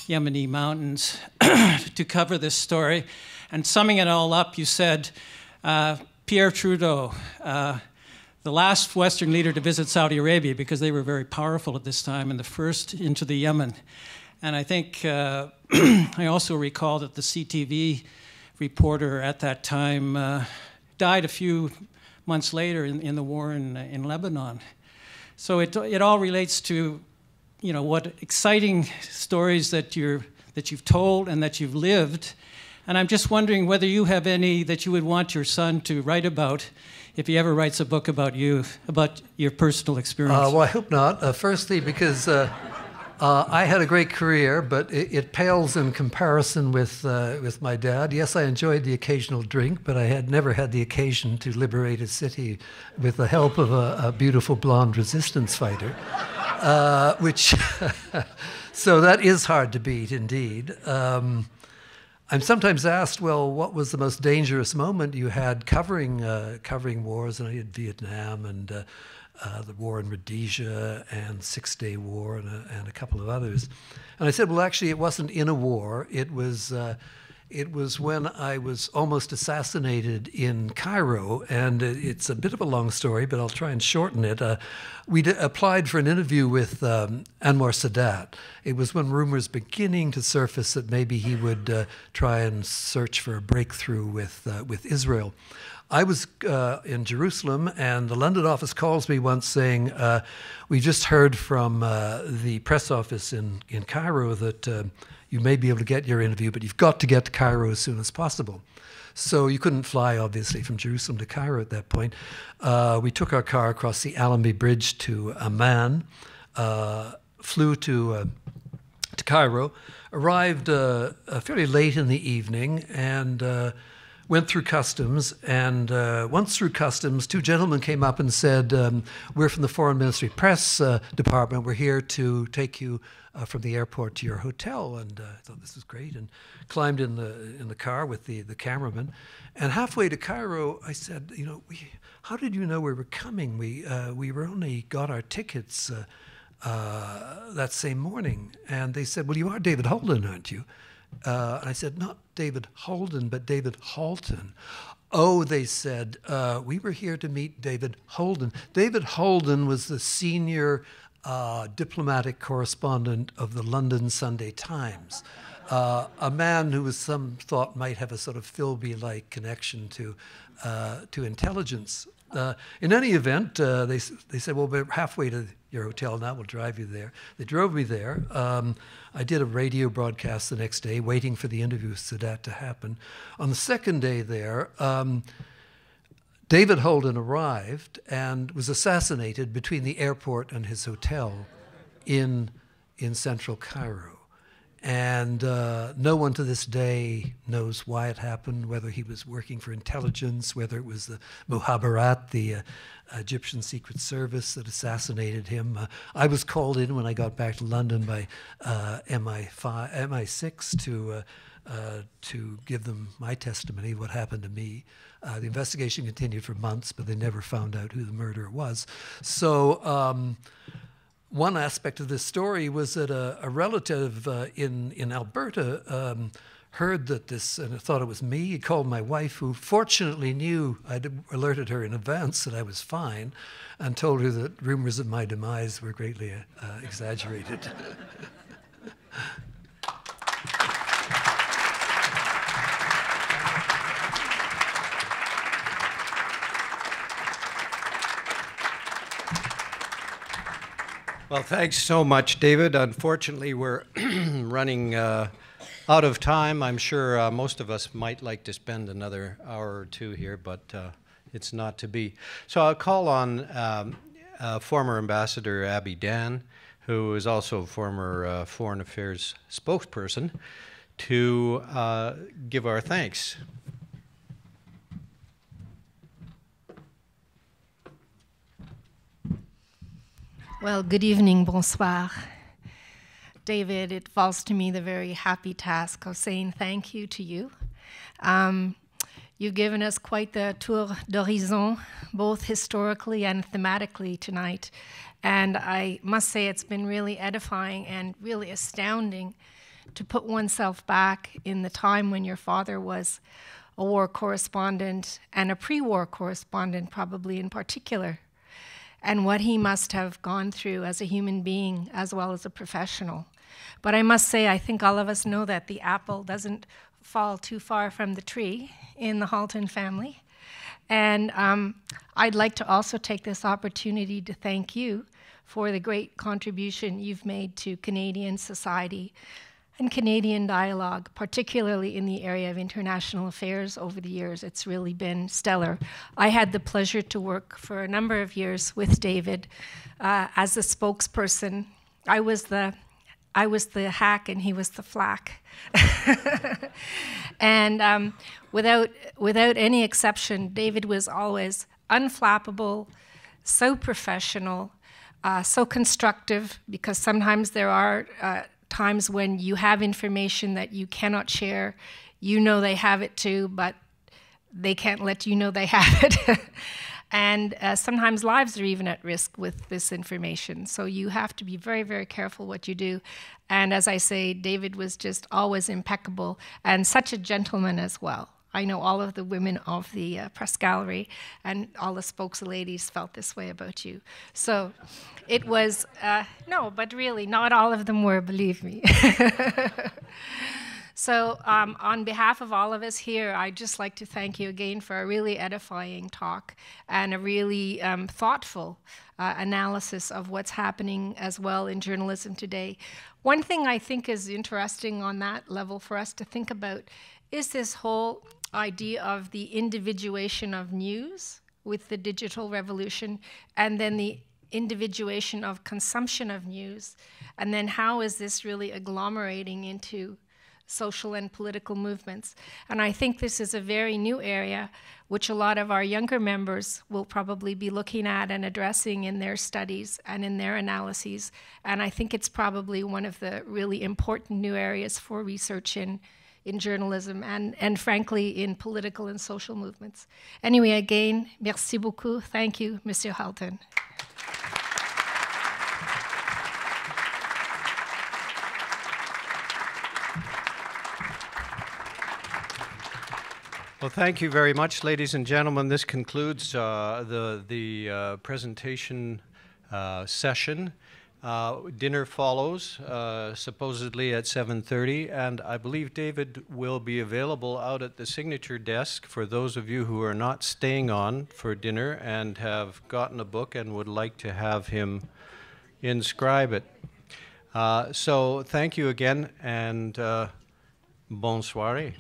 [SPEAKER 11] Yemeni mountains to cover this story. And summing it all up, you said, uh, Pierre Trudeau, uh, the last Western leader to visit Saudi Arabia because they were very powerful at this time, and the first into the Yemen. And I think uh, I also recall that the CTV reporter at that time uh, died a few months later in, in the war in, in Lebanon. So it, it all relates to, you know, what exciting stories that, you're, that you've told and that you've lived. And I'm just wondering whether you have any that you would want your son to write about if he ever writes a book about you, about your personal experience?
[SPEAKER 2] Uh, well, I hope not. Uh, firstly, because uh, uh I had a great career, but it, it pales in comparison with uh, with my dad. Yes, I enjoyed the occasional drink, but I had never had the occasion to liberate a city with the help of a, a beautiful blonde resistance fighter, uh, which. so that is hard to beat, indeed. Um, I'm sometimes asked, well, what was the most dangerous moment you had covering uh, covering wars? And I had Vietnam and uh, uh, the war in Rhodesia and Six Day War and a, and a, couple of others. And I said, well, actually, it wasn't in a war. It was uh, it was when I was almost assassinated in Cairo, and it's a bit of a long story, but I'll try and shorten it. Uh, we applied for an interview with um, Anwar Sadat. It was when rumors beginning to surface that maybe he would uh, try and search for a breakthrough with uh, with Israel. I was uh, in Jerusalem, and the London office calls me once saying, uh, "We just heard from uh, the press office in in Cairo that." You may be able to get your interview, but you've got to get to Cairo as soon as possible. So you couldn't fly, obviously, from Jerusalem to Cairo at that point. Uh, we took our car across the Allenby Bridge to Amman, uh, flew to, uh, to Cairo, arrived uh, uh, fairly late in the evening, and uh, went through customs. And once through customs, two gentlemen came up and said, um, We're from the Foreign Ministry Press Department. We're here to take you uh, from the airport to your hotel, and uh, I thought this was great, and climbed in the in the car with the the cameraman, and halfway to Cairo, I said, you know, we, how did you know we were coming? We uh, we were only got our tickets uh, uh, that same morning, and they said, well, you are David Holden, aren't you? Uh, I said, not David Holden, but David Halton. Oh, they said, uh, we were here to meet David Holden. David Holden was the senior uh, diplomatic correspondent of the London Sunday Times, uh, a man who was some thought might have a sort of Philby-like connection to uh, to intelligence. Uh, in any event, uh, they they said, "Well, we're halfway to your hotel now. We'll drive you there." They drove me there. Um, I did a radio broadcast the next day, waiting for the interview with Sadat to happen. On the second day there. Um, David Holden arrived and was assassinated between the airport and his hotel in, in central Cairo. And uh, no one to this day knows why it happened, whether he was working for intelligence, whether it was the Mukhabarat, the uh, Egyptian Secret Service, that assassinated him. Uh, I was called in when I got back to London by uh, MI5, MI6 to, uh, to give them my testimony, what happened to me. Uh, the investigation continued for months, but they never found out who the murderer was. So, um, one aspect of this story was that a, a relative uh, in, in Alberta um, heard that this and thought it was me. He called my wife, who fortunately knew I'd alerted her in advance that I was fine, and told her that rumors of my demise were greatly uh, exaggerated.
[SPEAKER 1] Well, thanks so much, David. Unfortunately, we're running uh, out of time. I'm sure uh, most of us might like to spend another hour or two here, but uh, it's not to be. So I'll call on um, uh, former Ambassador Abby Dan, who is also a former uh, Foreign Affairs spokesperson, to uh, give our thanks.
[SPEAKER 12] Well, good evening, bonsoir. David, it falls to me the very happy task of saying thank you to you. Um, you've given us quite the tour d'horizon, both historically and thematically tonight. And I must say it's been really edifying and really astounding to put oneself back in the time when your father was a war correspondent and a pre war correspondent, probably in particular and what he must have gone through as a human being as well as a professional. But I must say, I think all of us know that the apple doesn't fall too far from the tree in the Halton family. And um, I'd like to also take this opportunity to thank you for the great contribution you've made to Canadian society and Canadian dialogue, particularly in the area of international affairs over the years. It's really been stellar. I had the pleasure to work for a number of years with David uh, as a spokesperson. I was the I was the hack and he was the flack. and um, without, without any exception, David was always unflappable, so professional, uh, so constructive, because sometimes there are uh, times when you have information that you cannot share. You know they have it too, but they can't let you know they have it. and uh, sometimes lives are even at risk with this information. So you have to be very, very careful what you do. And as I say, David was just always impeccable and such a gentleman as well. I know all of the women of the uh, press gallery and all the spokes ladies felt this way about you. So it was, uh, no, but really, not all of them were, believe me. so, um, on behalf of all of us here, I'd just like to thank you again for a really edifying talk and a really um, thoughtful uh, analysis of what's happening as well in journalism today. One thing I think is interesting on that level for us to think about is this whole idea of the individuation of news with the digital revolution and then the individuation of consumption of news. And then how is this really agglomerating into social and political movements? And i think this is a very new area which a lot of our younger members will probably be looking at and addressing in their studies and in their analyses. And i think it's probably one of the really important new areas for research in in journalism and, and frankly in political and social movements. Anyway, again, merci beaucoup. Thank you, Monsieur Halton.
[SPEAKER 1] Well, thank you very much, ladies and gentlemen. This concludes uh, the, the uh, presentation uh, session. Uh, dinner follows, uh, supposedly at 7:30, and I believe David will be available out at the signature desk for those of you who are not staying on for dinner and have gotten a book and would like to have him inscribe it. Uh, so thank you again, and uh, bonne soirée.